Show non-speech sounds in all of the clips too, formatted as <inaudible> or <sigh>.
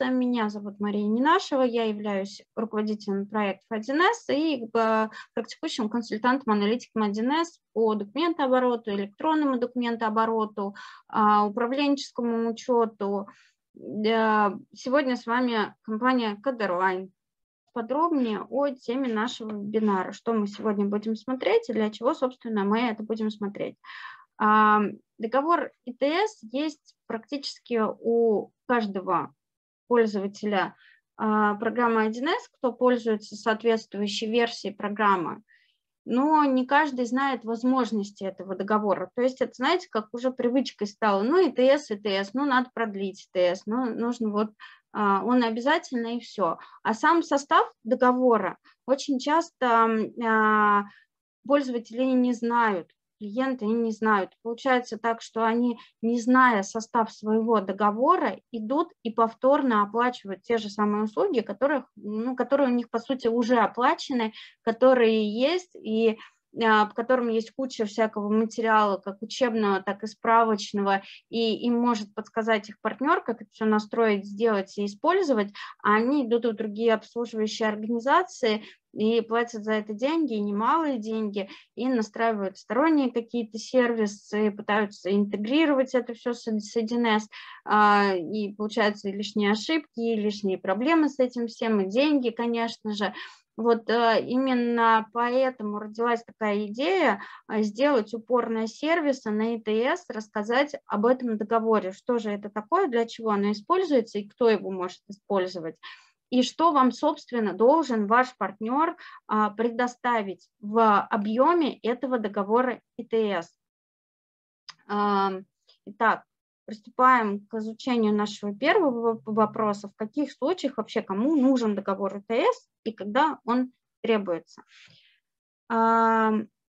Меня зовут Мария Нинашева, я являюсь руководителем проектов 1С и э, практикующим консультантом-аналитиком 1С по документообороту, электронному документообороту, а, управленческому учету. Сегодня с вами компания Кадерлайн. Подробнее о теме нашего вебинара, что мы сегодня будем смотреть и для чего, собственно, мы это будем смотреть. А, договор ИТС есть практически у каждого пользователя а, программы 1С, кто пользуется соответствующей версией программы, но не каждый знает возможности этого договора. То есть это, знаете, как уже привычкой стало, ну, ИТС, ИТС, ну, надо продлить ИТС, ну, нужно вот, а, он обязательно и все. А сам состав договора очень часто а, пользователи не знают, клиенты не знают. Получается так, что они, не зная состав своего договора, идут и повторно оплачивают те же самые услуги, которых, ну, которые у них, по сути, уже оплачены, которые есть, и в котором есть куча всякого материала, как учебного, так и справочного, и им может подсказать их партнер, как это все настроить, сделать и использовать, а они идут в другие обслуживающие организации и платят за это деньги, и немалые деньги, и настраивают сторонние какие-то сервисы, пытаются интегрировать это все с 1С, а, и получаются лишние ошибки, и лишние проблемы с этим всем, и деньги, конечно же. Вот э, именно поэтому родилась такая идея э, сделать упор на сервисы, на ИТС, рассказать об этом договоре, что же это такое, для чего оно используется и кто его может использовать. И что вам, собственно, должен ваш партнер а, предоставить в объеме этого договора ИТС. Итак, приступаем к изучению нашего первого вопроса. В каких случаях вообще кому нужен договор ИТС и когда он требуется?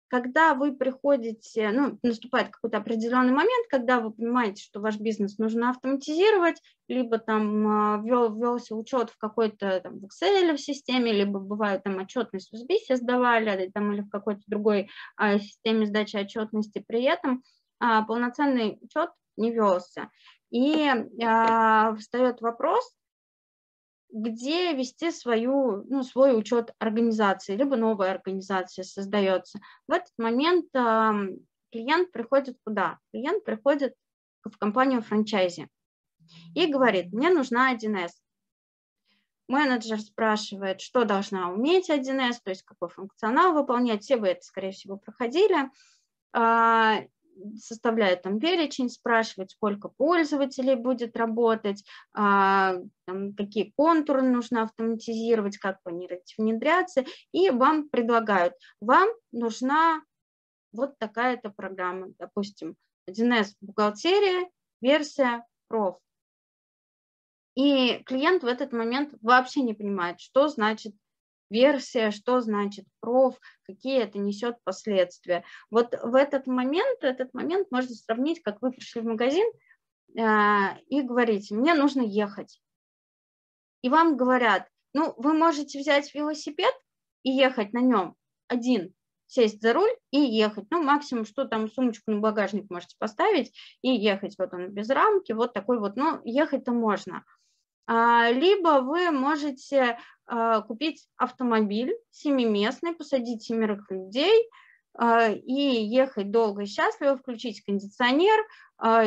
Когда вы приходите, ну, наступает какой-то определенный момент, когда вы понимаете, что ваш бизнес нужно автоматизировать, либо там ввел, а, ввелся учет в какой-то там в Excel в системе, либо бывает там отчетность в SBIS сдавали, там, или в какой-то другой а, системе сдачи отчетности. При этом а, полноценный учет не велся. И а, встает вопрос, где вести свою, ну, свой учет организации, либо новая организация создается. В этот момент а, клиент приходит куда? Клиент приходит в компанию франчайзи и говорит, мне нужна 1С. Менеджер спрашивает, что должна уметь 1С, то есть какой функционал выполнять. Все вы это, скорее всего, проходили. А, составляет там перечень, спрашивает, сколько пользователей будет работать, а, там, какие контуры нужно автоматизировать, как планировать внедряться, и вам предлагают, вам нужна вот такая-то программа, допустим, 1С бухгалтерия, версия проф. И клиент в этот момент вообще не понимает, что значит версия, что значит проф, какие это несет последствия. Вот в этот момент, этот момент можно сравнить, как вы пришли в магазин э, и говорите, мне нужно ехать. И вам говорят, ну, вы можете взять велосипед и ехать на нем один, сесть за руль и ехать. Ну, максимум, что там сумочку на багажник можете поставить и ехать. Вот он без рамки, вот такой вот, ну, ехать-то можно. А, либо вы можете купить автомобиль семиместный, посадить семерых людей а, и ехать долго и счастливо, включить кондиционер,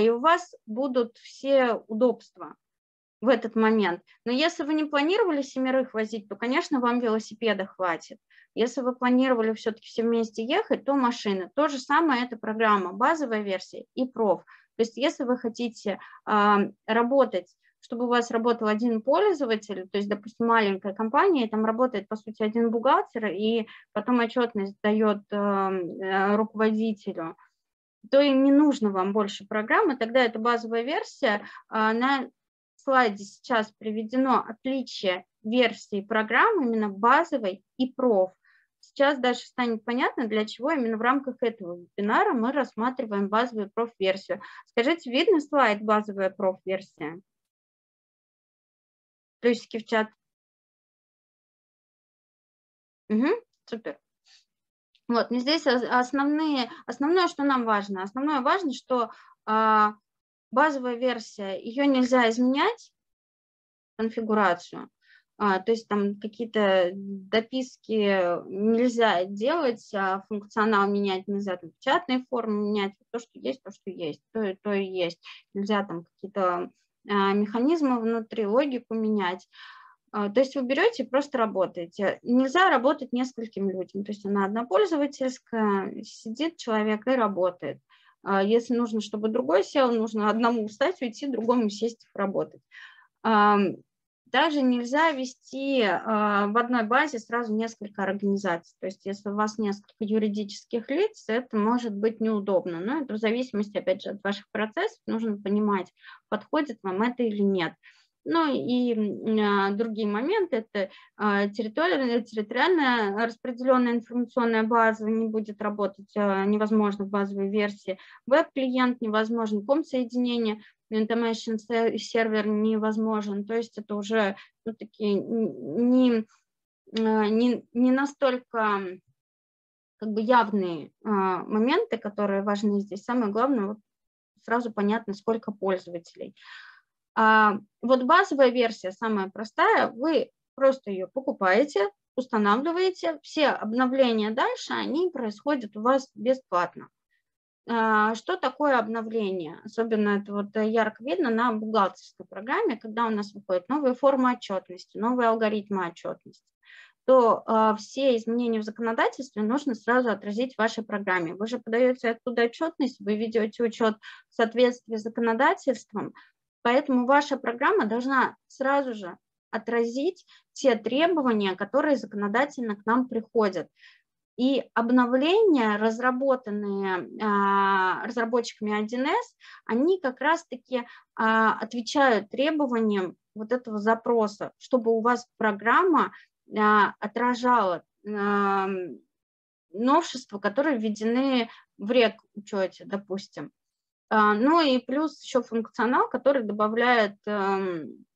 и у вас будут все удобства в этот момент. Но если вы не планировали семерых возить, то, конечно, вам велосипеда хватит. Если вы планировали все-таки все вместе ехать, то машины. То же самое это программа, базовая версия и проф. То есть если вы хотите э, работать чтобы у вас работал один пользователь, то есть, допустим, маленькая компания, там работает, по сути, один бухгалтер, и потом отчетность дает эм, э, руководителю, то и не нужно вам больше программы, тогда это базовая версия. А на слайде сейчас приведено отличие версии программы именно базовой и проф. Сейчас дальше станет понятно, для чего именно в рамках этого вебинара мы рассматриваем базовую проф-версию. Скажите, видно слайд базовая проф-версия? Плюсики в чат. Угу, супер. Вот, но здесь основные, основное, что нам важно. Основное важно, что а, базовая версия, ее нельзя изменять, конфигурацию. А, то есть там какие-то дописки нельзя делать, а функционал менять нельзя, там, печатные формы менять, то, что есть, то, что есть, то, то и есть. Нельзя там какие-то механизмы внутри, логику менять. А, то есть вы берете и просто работаете. Нельзя работать нескольким людям. То есть она однопользовательская, сидит человек и работает. А, если нужно, чтобы другой сел, нужно одному встать, уйти, другому сесть работать. Также нельзя вести в одной базе сразу несколько организаций. То есть если у вас несколько юридических лиц, это может быть неудобно. Но это в зависимости, опять же, от ваших процессов. Нужно понимать, подходит вам это или нет. Ну и а, другие моменты, это а, территориальная, территориальная распределенная информационная база не будет работать, а, невозможно в базовой версии, веб-клиент невозможен, ком-соединение, information сервер невозможен, то есть это уже ну, такие не, не, не настолько как бы явные моменты, которые важны здесь. Самое главное, вот сразу понятно, сколько пользователей. А, вот базовая версия, самая простая, вы просто ее покупаете, устанавливаете, все обновления дальше, они происходят у вас бесплатно. А, что такое обновление? Особенно это вот ярко видно на бухгалтерской программе, когда у нас выходят новые формы отчетности, новые алгоритмы отчетности то э, все изменения в законодательстве нужно сразу отразить в вашей программе. Вы же подаете оттуда отчетность, вы ведете учет в соответствии с законодательством, Поэтому ваша программа должна сразу же отразить те требования, которые законодательно к нам приходят. И обновления, разработанные а, разработчиками 1С, они как раз-таки а, отвечают требованиям вот этого запроса, чтобы у вас программа а, отражала новшества, которые введены в рек учете, допустим. Ну и плюс еще функционал, который добавляет эм,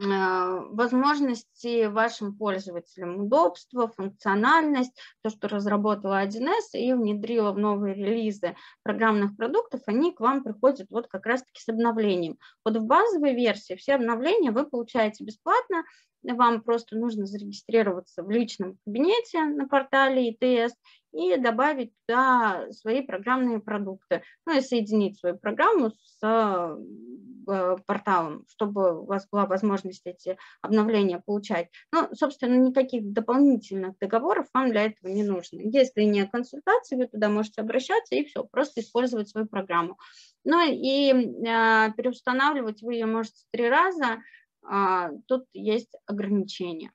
возможности вашим пользователям, удобство, функциональность, то, что разработала 1С и внедрила в новые релизы программных продуктов, они к вам приходят вот как раз-таки с обновлением. Вот в базовой версии все обновления вы получаете бесплатно, вам просто нужно зарегистрироваться в личном кабинете на портале ИТС и добавить туда свои программные продукты, ну и соединить свою программу с э, порталом, чтобы у вас была возможность эти обновления получать. Ну, собственно, никаких дополнительных договоров вам для этого не нужно. Если не консультации, вы туда можете обращаться и все, просто использовать свою программу. Ну и э, переустанавливать вы ее можете три раза, э, тут есть ограничения.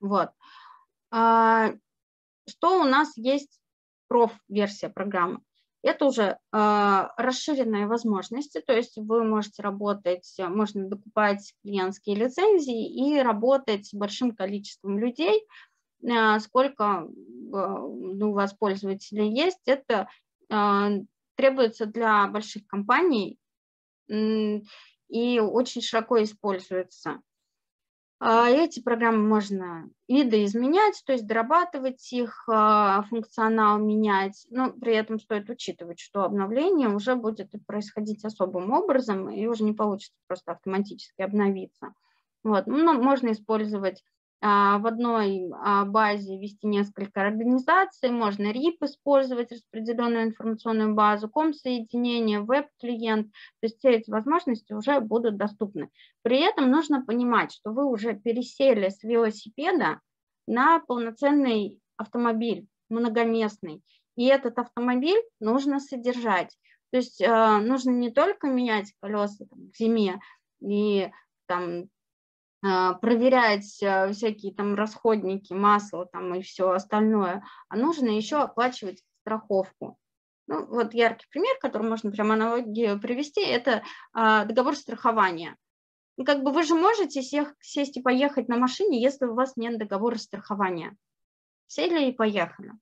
Вот. А, что у нас есть проф-версия программы? Это уже э, расширенные возможности, то есть вы можете работать, можно докупать клиентские лицензии и работать с большим количеством людей, э, сколько э, ну, у вас пользователей есть, это э, требуется для больших компаний э, и очень широко используется. А, эти программы можно видоизменять, то есть дорабатывать их, а, функционал менять, но при этом стоит учитывать, что обновление уже будет происходить особым образом и уже не получится просто автоматически обновиться. Вот. Ну, можно использовать в одной а, базе вести несколько организаций, можно RIP использовать, распределенную информационную базу, ком-соединение, веб-клиент, то есть все эти возможности уже будут доступны. При этом нужно понимать, что вы уже пересели с велосипеда на полноценный автомобиль, многоместный, и этот автомобиль нужно содержать. То есть э, нужно не только менять колеса там, к зиме и там а, проверять э, всякие там расходники, масло там и все остальное, а нужно еще оплачивать страховку. Ну, вот яркий пример, который можно прямо аналогию привести, это а, договор страхования. И как бы вы же можете сесть и поехать на машине, если у вас нет договора страхования. Сели и поехали.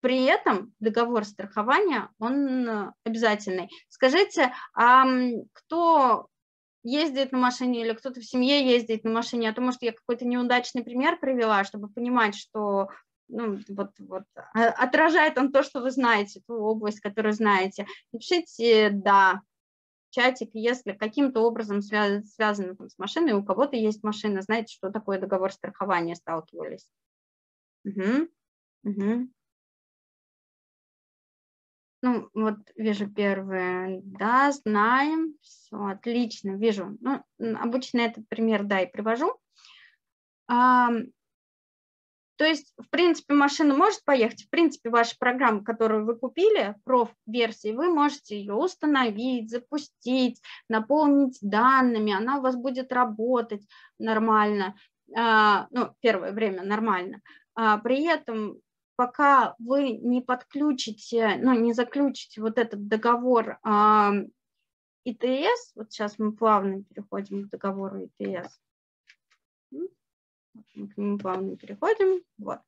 При этом договор страхования, он э, обязательный. Скажите, а кто ездит на машине или кто-то в семье ездит на машине, а то, может, я какой-то неудачный пример привела, чтобы понимать, что ну, вот, вот, а, отражает он то, что вы знаете, ту область, которую знаете. Напишите «да», чатик, если каким-то образом связано, связано там, с машиной, у кого-то есть машина, знаете, что такое договор страхования, сталкивались. Угу. Угу. Ну, вот вижу первое, да, знаем, все, отлично, вижу. Ну, обычно этот пример, да, и привожу. А, то есть, в принципе, машина может поехать, в принципе, ваша программа, которую вы купили, проф-версии, вы можете ее установить, запустить, наполнить данными, она у вас будет работать нормально, а, ну, первое время нормально. А, при этом пока вы не подключите, ну, не заключите вот этот договор э, ИТС, вот сейчас мы плавно переходим к договору ИТС, мы к нему плавно переходим, вот.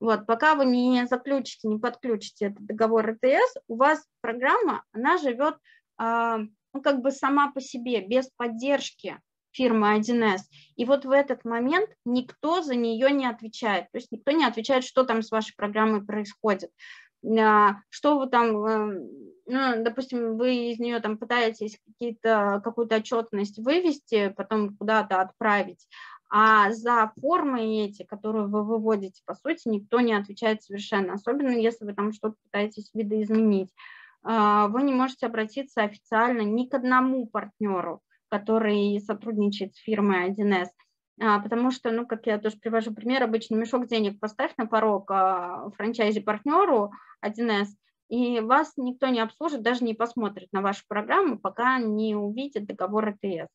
Вот, пока вы не заключите, не подключите этот договор ИТС, у вас программа, она живет э, ну, как бы сама по себе, без поддержки фирмы 1С. И вот в этот момент никто за нее не отвечает. То есть никто не отвечает, что там с вашей программой происходит. А, что вы там, э, ну, допустим, вы из нее там пытаетесь какую-то отчетность вывести, потом куда-то отправить, а за формы эти, которые вы выводите, по сути, никто не отвечает совершенно, особенно если вы там что-то пытаетесь видоизменить. А, вы не можете обратиться официально ни к одному партнеру, который сотрудничает с фирмой 1С, а, потому что, ну, как я тоже привожу пример, обычно мешок денег поставь на порог а, франчайзи-партнеру 1С, и вас никто не обслужит, даже не посмотрит на вашу программу, пока не увидит договор ЭТС.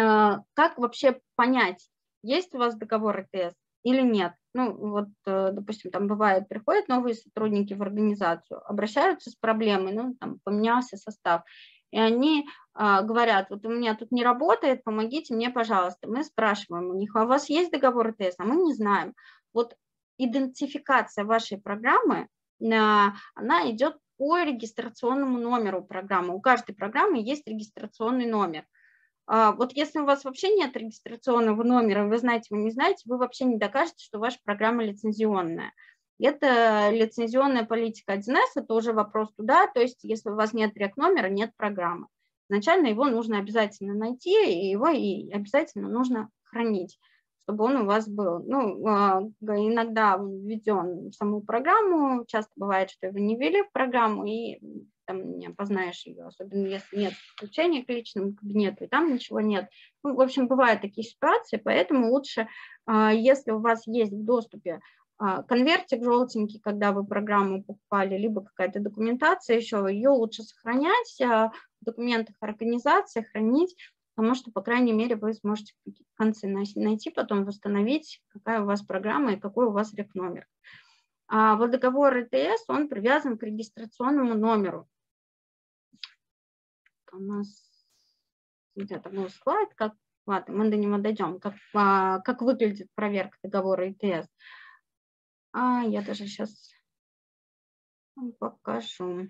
А, как вообще понять, есть у вас договор ЭТС или нет? Ну, вот, э, допустим, там бывает, приходят новые сотрудники в организацию, обращаются с проблемой, ну, там поменялся состав, и они а, говорят, вот у меня тут не работает, помогите мне, пожалуйста. Мы спрашиваем у них, а у вас есть договор ТС? А мы не знаем. Вот идентификация вашей программы, а, она идет по регистрационному номеру программы. У каждой программы есть регистрационный номер. А, вот если у вас вообще нет регистрационного номера, вы знаете, вы не знаете, вы вообще не докажете, что ваша программа лицензионная. Это лицензионная политика 1С, это уже вопрос туда, то есть если у вас нет рек-номера, нет программы. Изначально его нужно обязательно найти, и его и обязательно нужно хранить, чтобы он у вас был. Ну, а, иногда введен в саму программу, часто бывает, что его не ввели в программу, и там не опознаешь ее, особенно если нет подключения к личному кабинету, и там ничего нет. Ну, в общем, бывают такие ситуации, поэтому лучше, а, если у вас есть в доступе конвертик желтенький, когда вы программу покупали, либо какая-то документация еще, ее лучше сохранять а, в документах организации, хранить, потому что, по крайней мере, вы сможете в конце найти, потом восстановить, какая у вас программа и какой у вас рек-номер. А вот договор РТС, он привязан к регистрационному номеру. У нас где-то был слайд, как, ладно, мы до него дойдем, как, а, как выглядит проверка договора ИТС. А, я даже сейчас покажу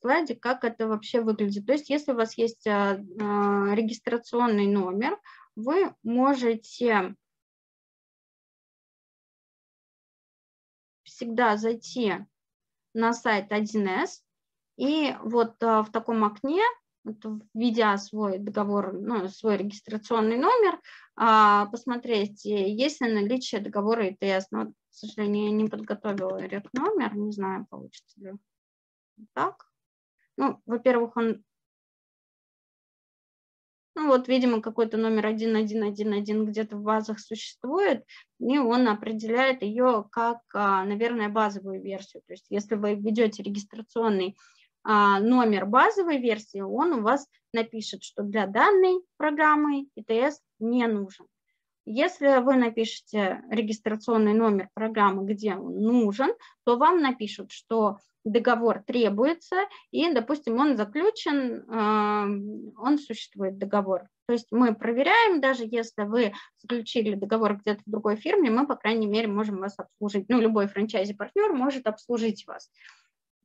слайде, как это вообще выглядит. То есть если у вас есть а, а, регистрационный номер, вы можете всегда зайти на сайт 1С и вот а, в таком окне введя свой договор, ну, свой регистрационный номер, а, посмотреть, есть ли наличие договора ИТС. Но, к сожалению, я не подготовила рек номер, не знаю, получится ли так. Ну, во-первых, он, ну вот, видимо, какой-то номер 1111 где-то в базах существует, и он определяет ее как, а, наверное, базовую версию. То есть если вы введете регистрационный а, номер базовой версии, он у вас напишет, что для данной программы ИТС не нужен. Если вы напишете регистрационный номер программы, где он нужен, то вам напишут, что договор требуется, и, допустим, он заключен, а, он существует, договор. То есть мы проверяем, даже если вы заключили договор где-то в другой фирме, мы, по крайней мере, можем вас обслужить. Ну, любой франчайзи-партнер может обслужить вас.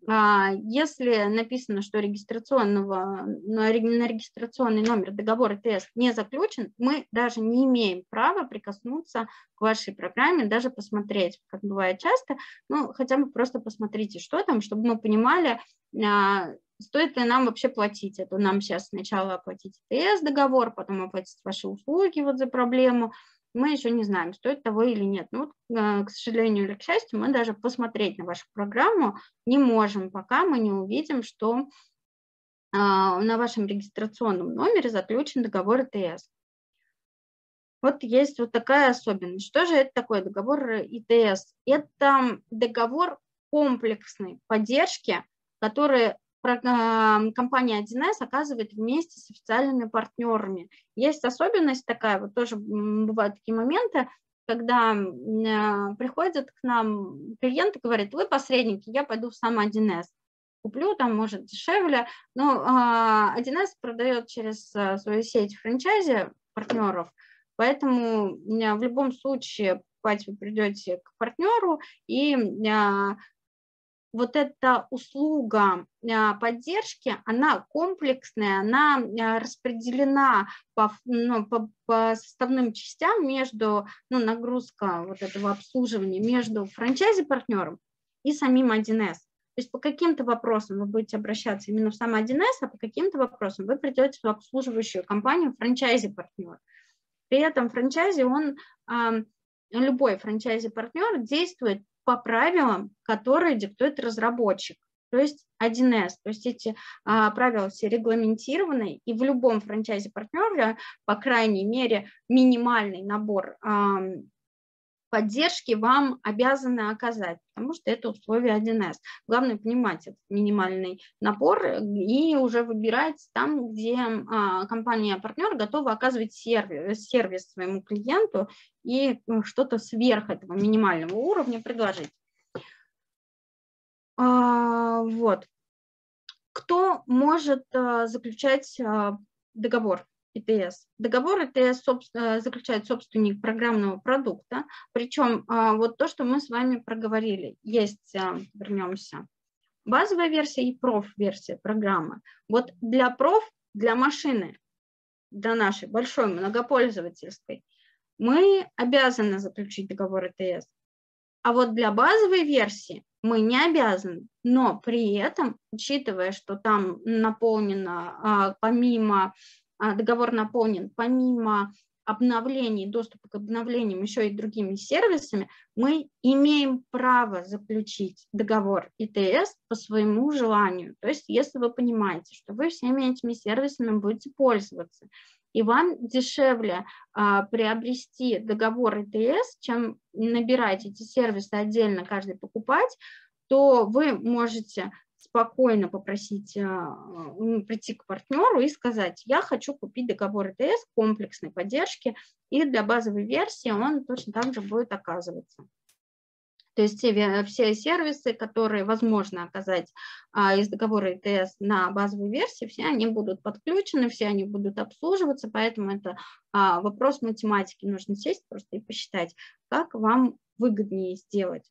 А, если написано, что регистрационного, на регистрационный номер договора ТС не заключен, мы даже не имеем права прикоснуться к вашей программе, даже посмотреть, как бывает часто, ну, хотя бы просто посмотрите, что там, чтобы мы понимали, а, стоит ли нам вообще платить это. Нам сейчас сначала оплатить ТС договор, потом оплатить ваши услуги вот за проблему. Мы еще не знаем, стоит того или нет. Ну, э, к сожалению или к счастью, мы даже посмотреть на вашу программу не можем, пока мы не увидим, что а, на вашем регистрационном номере заключен договор ИТС. Вот есть вот такая особенность. Что же это такое договор ИТС? Это договор комплексной поддержки, который компания 1С оказывает вместе с официальными партнерами. Есть особенность такая, вот тоже бывают такие моменты, когда а, приходят к нам клиенты, говорят, вы посредники, я пойду в сам 1С куплю, там может дешевле, но 1С а, продает через свою сеть франчайзи партнеров, поэтому в любом случае покупать придете к партнеру, и вот эта услуга поддержки, она комплексная, она распределена по, ну, по, по составным частям между, ну, нагрузка вот этого обслуживания между франчайзи-партнером и самим 1С. То есть по каким-то вопросам вы будете обращаться именно в сам 1С, а по каким-то вопросам вы придете в обслуживающую компанию франчайзи-партнер. При этом франчайзи, он, любой франчайзи-партнер действует по правилам, которые диктует разработчик, то есть 1С. То есть эти а, правила все регламентированы, и в любом франчайзи-партнере, по крайней мере, минимальный набор поддержки вам обязаны оказать, потому что это условие 1С. Главное понимать этот минимальный набор и уже выбирать там, где а, компания-партнер готова оказывать сервис, сервис своему клиенту и что-то сверх этого минимального уровня предложить. А, вот. Кто может а, заключать договор? ИТС. Договор ИТС собственно, заключает собственник программного продукта, причем а, вот то, что мы с вами проговорили, есть, а, вернемся, базовая версия и проф-версия программы. Вот для проф, для машины, для нашей большой многопользовательской, мы обязаны заключить договор ИТС. А вот для базовой версии мы не обязаны, но при этом, учитывая, что там наполнено помимо договор наполнен помимо обновлений, доступа к обновлениям еще и другими сервисами, мы имеем право заключить договор ИТС по своему желанию. То есть если вы понимаете, что вы всеми этими сервисами будете пользоваться, и вам дешевле а, приобрести договор ИТС, чем набирать эти сервисы отдельно каждый покупать, то вы можете спокойно попросить а, прийти к партнеру и сказать, я хочу купить договор ЭТС комплексной поддержки, и для базовой версии он точно так же будет оказываться. То есть все, все сервисы, которые возможно оказать а, из договора ИТС на базовой версии, все они будут подключены, все они будут обслуживаться, поэтому это а, вопрос математики. Нужно сесть просто и посчитать, как вам выгоднее сделать.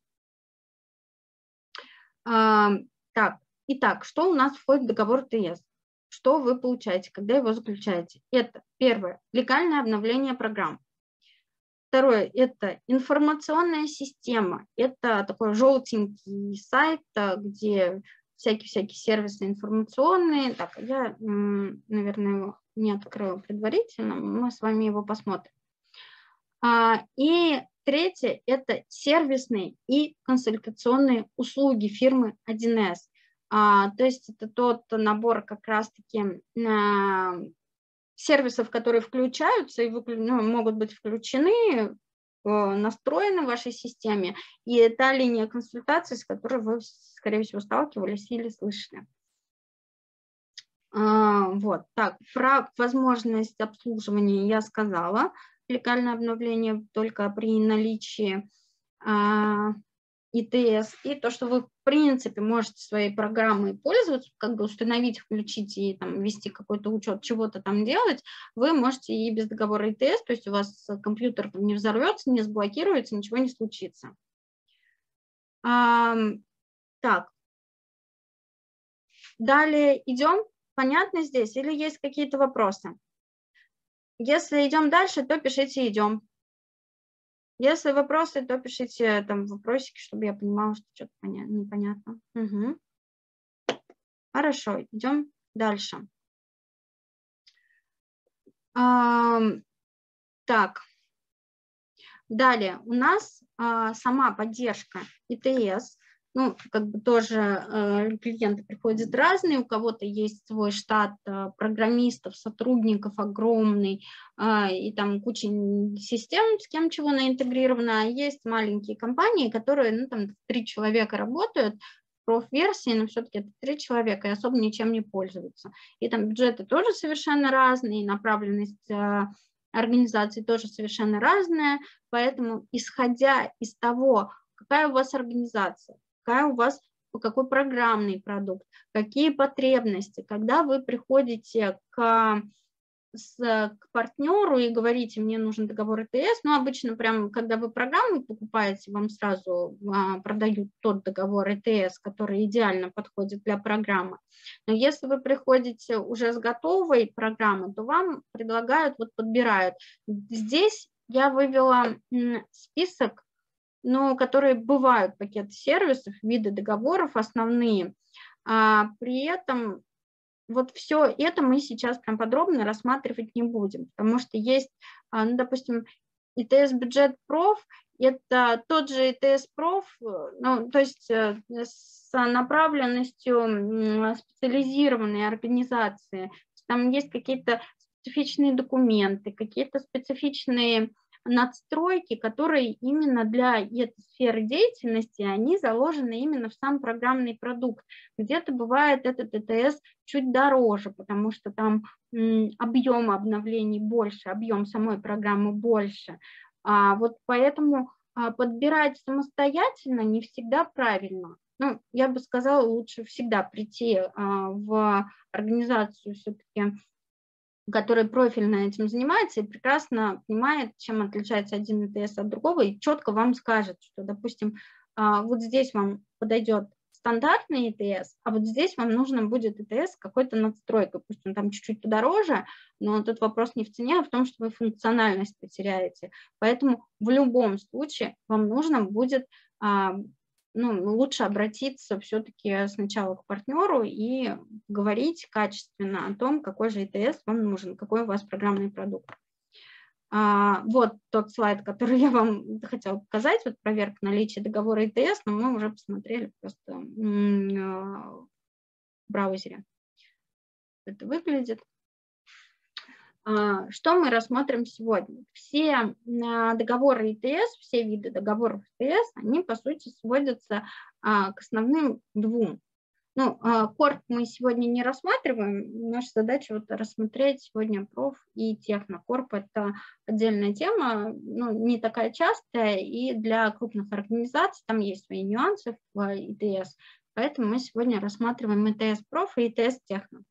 А, так, Итак, что у нас входит в договор ТС? Что вы получаете, когда его заключаете? Это первое – легальное обновление программ. Второе – это информационная система. Это такой желтенький сайт, где всякие-всякие сервисы информационные. Так, я, наверное, его не открою предварительно, мы с вами его посмотрим. А, и третье – это сервисные и консультационные услуги фирмы 1С. А, то есть это тот набор как раз-таки а, сервисов, которые включаются и ну, могут быть включены, настроены в вашей системе, и это линия консультации, с которой вы, скорее всего, сталкивались или слышали. А, вот, так, про возможность обслуживания я сказала. Легальное обновление только при наличии ИТС, и то, что вы, в принципе, можете своей программой пользоваться, как бы установить, включить и там, вести какой-то учет, чего-то там делать, вы можете и без договора ИТС, то есть у вас компьютер не взорвется, не заблокируется, ничего не случится. А, так. Далее идем. Понятно здесь или есть какие-то вопросы? Если идем дальше, то пишите «идем». Если вопросы, то пишите там вопросики, чтобы я понимала, что что-то непонятно. Угу. Хорошо, идем дальше. А, так, далее у нас а, сама поддержка ИТС ну, как бы тоже э, клиенты приходят разные, у кого-то есть свой штат э, программистов, сотрудников огромный, э, и там куча систем, с кем чего наинтегрировано, а есть маленькие компании, которые, ну, там, три человека работают, проф-версии, но все-таки это три человека и особо ничем не пользуются. И там бюджеты тоже совершенно разные, направленность э, организации тоже совершенно разная, поэтому исходя из того, какая у вас организация, какая у вас какой программный продукт, какие потребности. Когда вы приходите к, с, к партнеру и говорите, мне нужен договор ИТС, ну, обычно прям, когда вы программу покупаете, вам сразу а, продают тот договор ИТС, который идеально подходит для программы. Но если вы приходите уже с готовой программой, то вам предлагают, вот подбирают. Здесь я вывела список но которые бывают пакеты сервисов, виды договоров основные. А при этом вот все это мы сейчас прям подробно рассматривать не будем, потому что есть, а, ну, допустим, ИТС бюджет проф, это тот же ИТС проф, ну, то есть э, с направленностью специализированной организации. Там есть какие-то специфичные документы, какие-то специфичные надстройки, которые именно для этой сферы деятельности, они заложены именно в сам программный продукт. Где-то бывает этот ЭТС чуть дороже, потому что там объем обновлений больше, объем самой программы больше. А вот поэтому а, подбирать самостоятельно не всегда правильно. Ну, я бы сказала, лучше всегда прийти а, в организацию все-таки который профильно этим занимается и прекрасно понимает, чем отличается один ИТС от другого, и четко вам скажет, что, допустим, а, вот здесь вам подойдет стандартный ИТС, а вот здесь вам нужно будет ИТС с какой-то надстройкой, пусть он там чуть-чуть подороже, но тут вопрос не в цене, а в том, что вы функциональность потеряете. Поэтому в любом случае вам нужно будет а, ну, лучше обратиться все-таки сначала к партнеру и говорить качественно о том, какой же ИТС вам нужен, какой у вас программный продукт. А, вот тот слайд, который <laughs> я вам хотела показать, вот проверка наличия договора ИТС, но мы уже посмотрели просто а, в браузере. Это выглядит. А, что мы рассмотрим сегодня? Все а, договоры ИТС, все виды договоров ИТС, они по сути сводятся а, к основным двум. Ну, корт мы сегодня не рассматриваем, наша задача вот рассмотреть сегодня проф и технокорп. Это отдельная тема, ну, не такая частая, и для крупных организаций там есть свои нюансы в ИТС, поэтому мы сегодня рассматриваем ИТС проф и ИТС техно.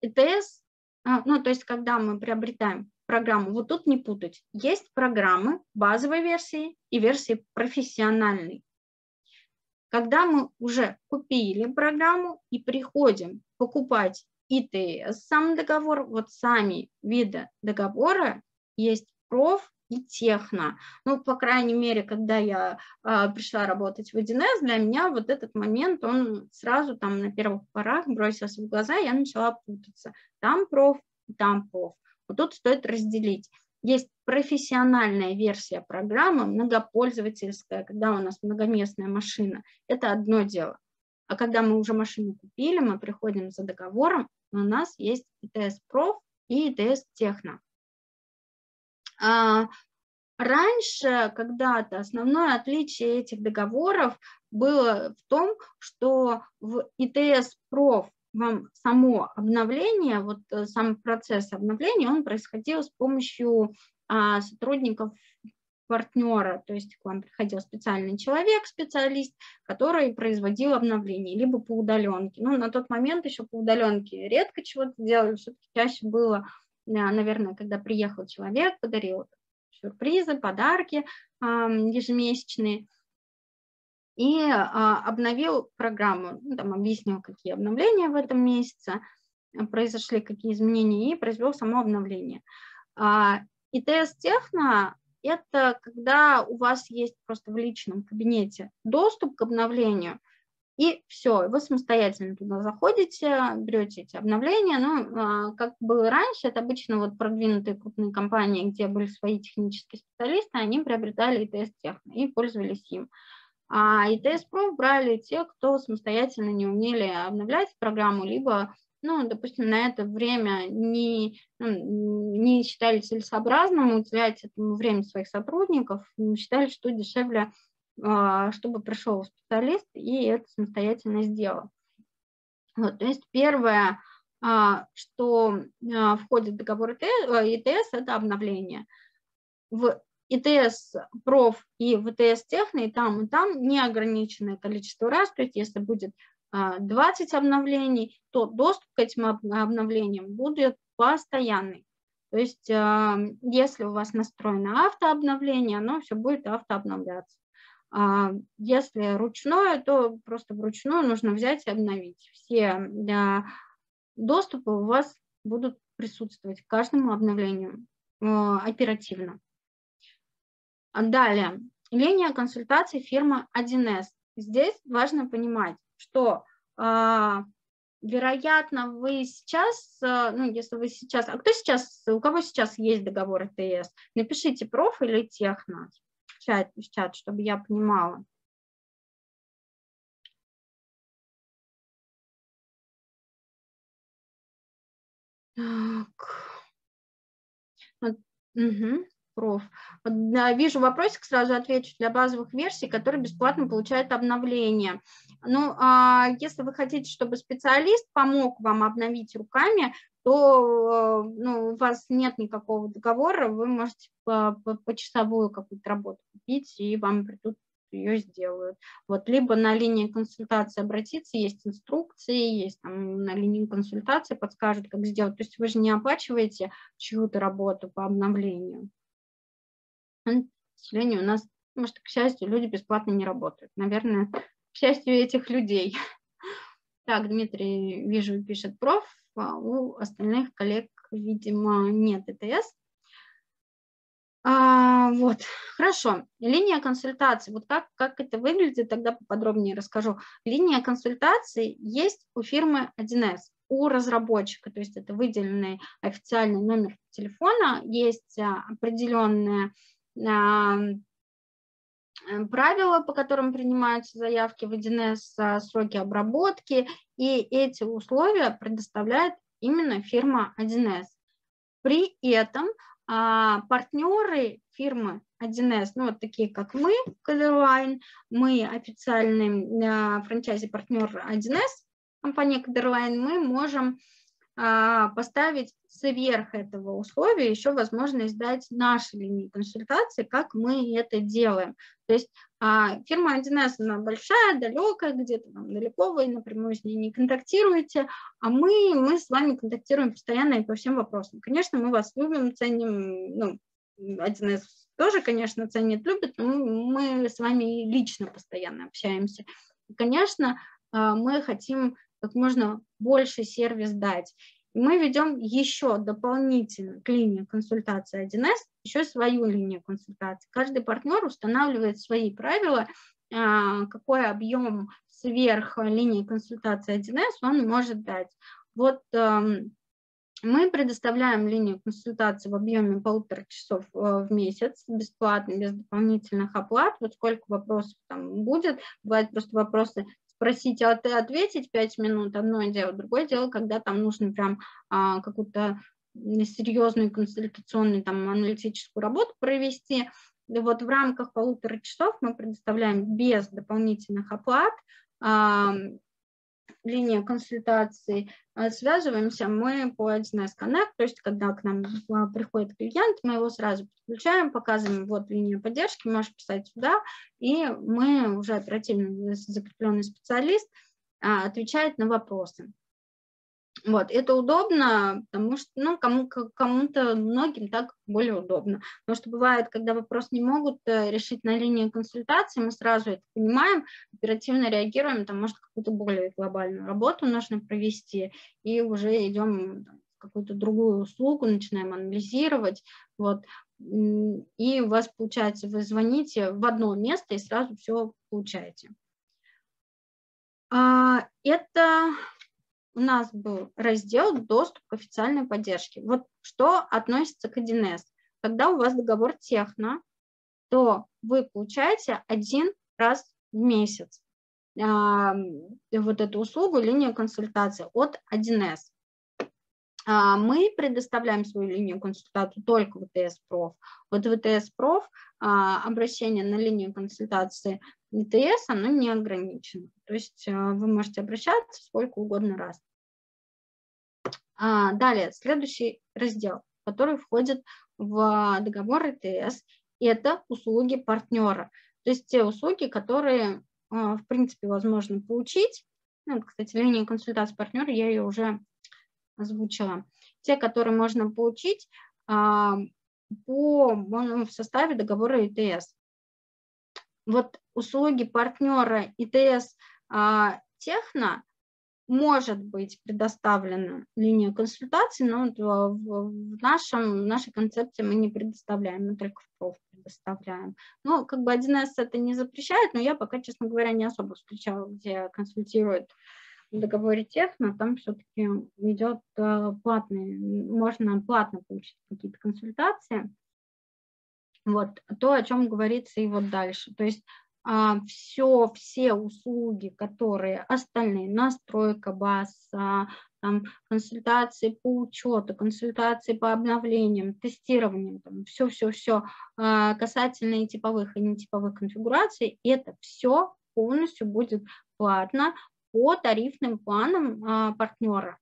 ИТС ну, то есть, когда мы приобретаем программу, вот тут не путать, есть программы базовой версии и версии профессиональной. Когда мы уже купили программу и приходим покупать ИТС, сам договор, вот сами виды договора есть проф и техно. Ну, по крайней мере, когда я э, пришла работать в 1С, для меня вот этот момент, он сразу там на первых порах бросился в глаза, я начала путаться. Там проф, там проф. Вот тут стоит разделить. Есть профессиональная версия программы, многопользовательская, когда у нас многоместная машина. Это одно дело. А когда мы уже машину купили, мы приходим за договором, у нас есть ИТС проф и ИТС техно. А, раньше, когда-то, основное отличие этих договоров было в том, что в ИТС проф вам само обновление, вот э, сам процесс обновления, он происходил с помощью а, сотрудников партнера, то есть к вам приходил специальный человек, специалист, который производил обновление, либо по удаленке. Ну, на тот момент еще по удаленке редко чего-то делали, все-таки чаще было наверное, когда приехал человек, подарил сюрпризы, подарки ежемесячные и а, обновил программу, ну, там объяснил, какие обновления в этом месяце э, произошли, какие изменения, и произвел само обновление. А, и тест техно – это когда у вас есть просто в личном кабинете доступ к обновлению, и все, вы самостоятельно туда заходите, берете эти обновления. Ну, а, как было раньше, это обычно вот продвинутые крупные компании, где были свои технические специалисты, они приобретали ИТС Техно и пользовались им. А ИТС Pro брали те, кто самостоятельно не умели обновлять программу, либо, ну, допустим, на это время не, ну, не считали целесообразным уделять этому время своих сотрудников, считали, что дешевле чтобы пришел специалист и это самостоятельно сделал. Вот, то есть первое, а, что а, входит в договор ИТС, это обновление. В ИТС проф и в ИТС техно и там, и там неограниченное количество раз, то есть если будет 20 обновлений, то доступ к этим обновлениям будет постоянный. То есть если у вас настроено автообновление, оно все будет автообновляться. А, если ручное, то просто вручную нужно взять и обновить. Все доступы у вас будут присутствовать к каждому обновлению а, оперативно. Далее, линия консультаций фирмы 1С. Здесь важно понимать, что а, вероятно, вы сейчас, ну, если вы сейчас, а кто сейчас, у кого сейчас есть договор ТС, напишите проф или техно чат, в чат, чтобы я понимала. Так. Угу, проф. Да, вижу вопросик, сразу отвечу. Для базовых версий, которые бесплатно получают обновление. Ну, а если вы хотите, чтобы специалист помог вам обновить руками, то ну, у вас нет никакого договора, вы можете по, по, по часовую какую-то работу купить, и вам придут ее сделают. Вот, либо на линии консультации обратиться, есть инструкции, есть там на линии консультации подскажут, как сделать. То есть вы же не оплачиваете чью-то работу по обновлению. К сожалению, у нас, может, к счастью, люди бесплатно не работают. Наверное, к счастью этих людей. <laughs> Так, Дмитрий, вижу, пишет проф, а у остальных коллег, видимо, нет ЭТС. А, вот, хорошо. Линия консультации. Вот как, как это выглядит, тогда поподробнее расскажу. Линия консультации есть у фирмы 1С, у разработчика, то есть это выделенный официальный номер телефона, есть а, определенные а, правила, по которым принимаются заявки в 1С, сроки обработки, и эти условия предоставляет именно фирма 1С. При этом а, партнеры фирмы 1С, ну вот такие как мы, Colorline, мы официальный а, франчайзи-партнер 1С, компания Colorline, мы можем а, поставить сверх этого условия еще возможность дать наши линии консультации, как мы это делаем. То есть а, фирма 1С, она большая, далекая, где-то там далеко, вы напрямую с ней не контактируете, а мы, мы с вами контактируем постоянно и по всем вопросам. Конечно, мы вас любим, ценим, ну, 1С тоже, конечно, ценит, любит, но мы с вами лично постоянно общаемся. И, конечно, а, мы хотим как можно больше сервис дать. И мы ведем еще дополнительно к линии консультации 1С, еще свою линию консультации. Каждый партнер устанавливает свои правила, а, какой объем сверх линии консультации 1С он может дать. Вот эм, мы предоставляем линию консультации в объеме полутора часов э, в месяц, бесплатно, без дополнительных оплат. Вот сколько вопросов там будет. Бывают просто вопросы спросить, а ответить 5 минут, одно дело, другое дело, когда там нужно прям а, какую-то серьезную консультационную там аналитическую работу провести. И вот в рамках полутора часов мы предоставляем без дополнительных оплат линия консультации, а, связываемся мы по 1С Connect, то есть когда к нам а, приходит клиент, мы его сразу подключаем, показываем вот линию поддержки, можешь писать сюда, и мы уже оперативно закрепленный специалист а, отвечает на вопросы. Вот, это удобно, потому что, ну, кому, кому-то, многим так более удобно. Потому что бывает, когда вопрос не могут э, решить на линии консультации, мы сразу это понимаем, оперативно реагируем, там, может, какую-то более глобальную работу нужно провести, и уже идем в какую-то другую услугу, начинаем анализировать, вот, и у вас получается, вы звоните в одно место и сразу все получаете. это у нас был раздел «Доступ к официальной поддержке». Вот что относится к 1С. Когда у вас договор техно, то вы получаете один раз в месяц а, вот эту услугу, линию консультации от 1С. А, мы предоставляем свою линию консультации только в ВТС Проф. Вот ВТС Проф а, обращение на линию консультации ВТС, оно не ограничено. То есть а, вы можете обращаться сколько угодно раз. Далее, следующий раздел, который входит в договор ИТС, это услуги партнера. То есть те услуги, которые, в принципе, возможно получить. Ну, кстати, линия консультации партнера, я ее уже озвучила, те, которые можно получить а, по, в составе договора ИТС. Вот услуги партнера ИТС а, Техно может быть предоставлена линия консультации, но в, нашем, в нашей концепции мы не предоставляем, мы только в проф предоставляем. Ну, как бы 1С это не запрещает, но я пока, честно говоря, не особо встречала, где консультируют в договоре техно, там все-таки идет э, платный, можно платно получить какие-то консультации. Вот то, о чем говорится и вот дальше. То есть а, все, все услуги, которые остальные, настройка баз, а, там, консультации по учету, консультации по обновлениям, тестированиям, все-все-все а, касательно типовых и нетиповых конфигураций, это все полностью будет платно по тарифным планам а, партнера.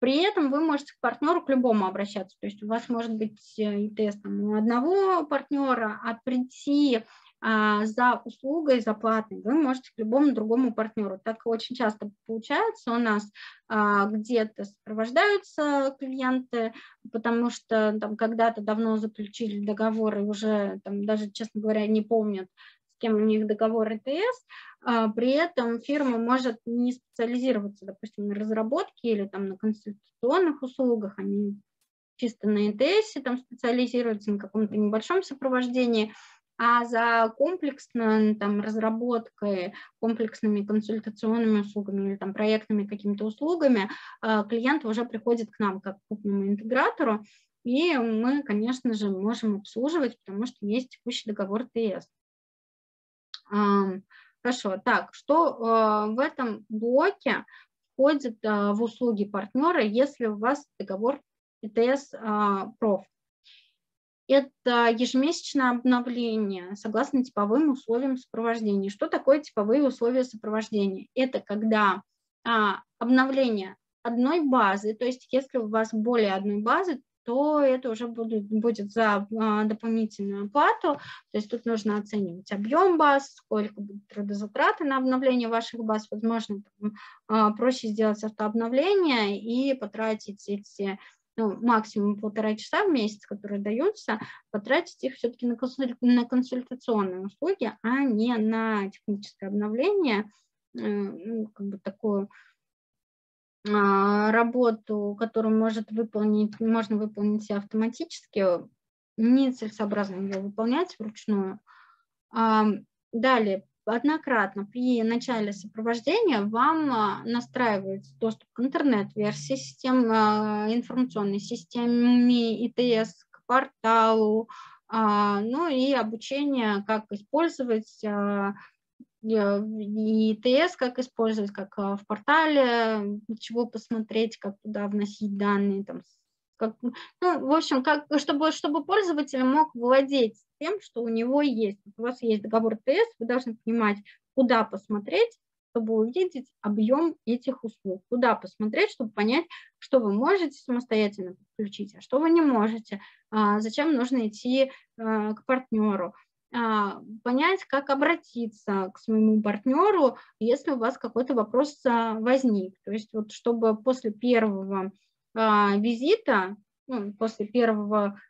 При этом вы можете к партнеру к любому обращаться. То есть у вас может быть э, ИТС там, у одного партнера, а прийти а, за услугой, за платой вы можете к любому другому партнеру. Так очень часто получается у нас а, где-то сопровождаются клиенты, потому что там когда-то давно заключили договоры, уже там, даже, честно говоря, не помнят, кем у них договор ИТС, а, при этом фирма может не специализироваться, допустим, на разработке или там на консультационных услугах, они чисто на ИТС там специализируются, на каком-то небольшом сопровождении, а за комплексной там, разработкой, комплексными консультационными услугами или там, проектными какими-то услугами а, клиент уже приходит к нам как к крупному интегратору, и мы, конечно же, можем обслуживать, потому что есть текущий договор ТС. Хорошо, так, что э, в этом блоке входит э, в услуги партнера, если у вас договор ИТС э, проф? Это ежемесячное обновление согласно типовым условиям сопровождения. Что такое типовые условия сопровождения? Это когда а, обновление одной базы, то есть если у вас более одной базы, то это уже будет, будет за а, дополнительную оплату. То есть тут нужно оценивать объем баз, сколько будут трудозатраты на обновление ваших баз. Возможно, а, проще сделать автообновление и потратить эти ну, максимум полтора часа в месяц, которые даются, потратить их все-таки на, консуль... на консультационные услуги, а не на техническое обновление, э, ну, как бы такую работу, которую может выполнить, можно выполнить автоматически, нецелесообразно ее выполнять вручную. А, далее, однократно при начале сопровождения вам а, настраивается доступ к интернет-версии систем, информационной системе ИТС, к порталу, ну и обучение, как использовать и ТС как использовать, как а, в портале, чего посмотреть, как туда вносить данные, там, как, ну, в общем, как, чтобы, чтобы пользователь мог владеть тем, что у него есть. У вас есть договор ТС, вы должны понимать, куда посмотреть, чтобы увидеть объем этих услуг, куда посмотреть, чтобы понять, что вы можете самостоятельно подключить, а что вы не можете, а, зачем нужно идти а, к партнеру. А, понять, как обратиться к своему партнеру, если у вас какой-то вопрос а, возник. То есть вот чтобы после первого а, визита, ну, после первого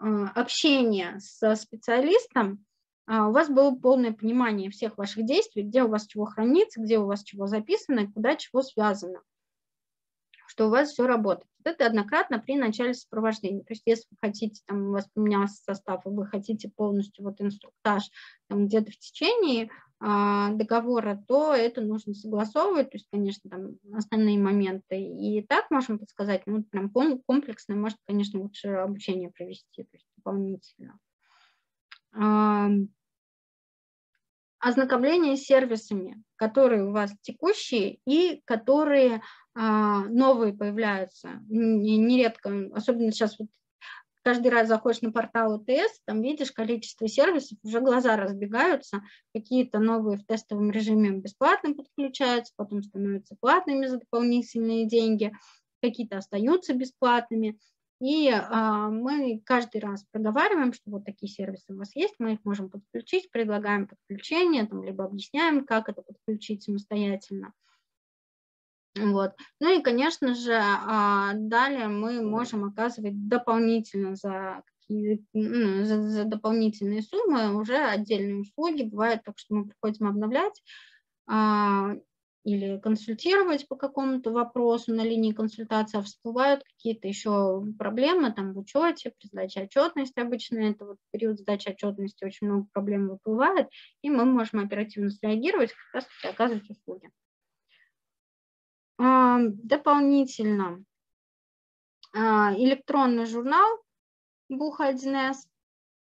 общения со специалистом, у вас было полное понимание всех ваших действий, где у вас чего хранится, где у вас чего записано, куда чего связано что у вас все работает. Это однократно при начале сопровождения. То есть если вы хотите, там у вас поменялся состав, и вы хотите полностью вот инструктаж там где-то в течение а, договора, то это нужно согласовывать, то есть, конечно, там основные моменты и так можем подсказать, ну, прям комплексно, может, конечно, лучше обучение провести, то есть дополнительно. Ознакомление с сервисами, которые у вас текущие и которые новые появляются. Нередко, особенно сейчас вот каждый раз заходишь на портал УТС, там видишь количество сервисов, уже глаза разбегаются, какие-то новые в тестовом режиме бесплатно подключаются, потом становятся платными за дополнительные деньги, какие-то остаются бесплатными. И а, мы каждый раз проговариваем, что вот такие сервисы у вас есть, мы их можем подключить, предлагаем подключение, там, либо объясняем, как это подключить самостоятельно. Вот. Ну и, конечно же, а, далее мы можем оказывать дополнительно за, ну, за, за дополнительные суммы уже отдельные услуги. Бывает так, что мы приходим обновлять а, или консультировать по какому-то вопросу на линии консультации, а всплывают какие-то еще проблемы там в учете, при сдаче отчетности обычно это вот период сдачи отчетности очень много проблем выплывает, и мы можем оперативно среагировать, как раз оказывать услуги. Дополнительно а, электронный журнал Буха 1С,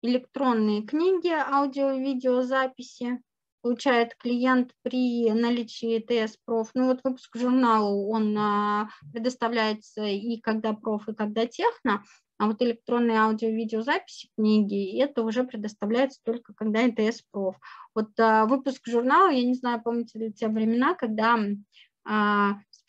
электронные книги, аудио и видеозаписи получает клиент при наличии ТС-проф. Ну вот выпуск журнала, он а, предоставляется и когда проф, и когда техно, а вот электронные аудио-видеозаписи книги, это уже предоставляется только когда ТС-проф. Вот а, выпуск журнала, я не знаю, помните ли те времена, когда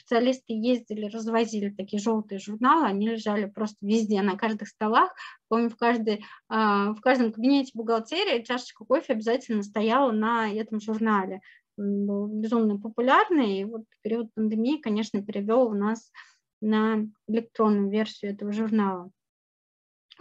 специалисты ездили, развозили такие желтые журналы, они лежали просто везде, на каждых столах. Помню, в, каждой, а, в каждом кабинете бухгалтерии чашечка кофе обязательно стояла на этом журнале. Он был безумно популярный, и вот период пандемии, конечно, перевел у нас на электронную версию этого журнала.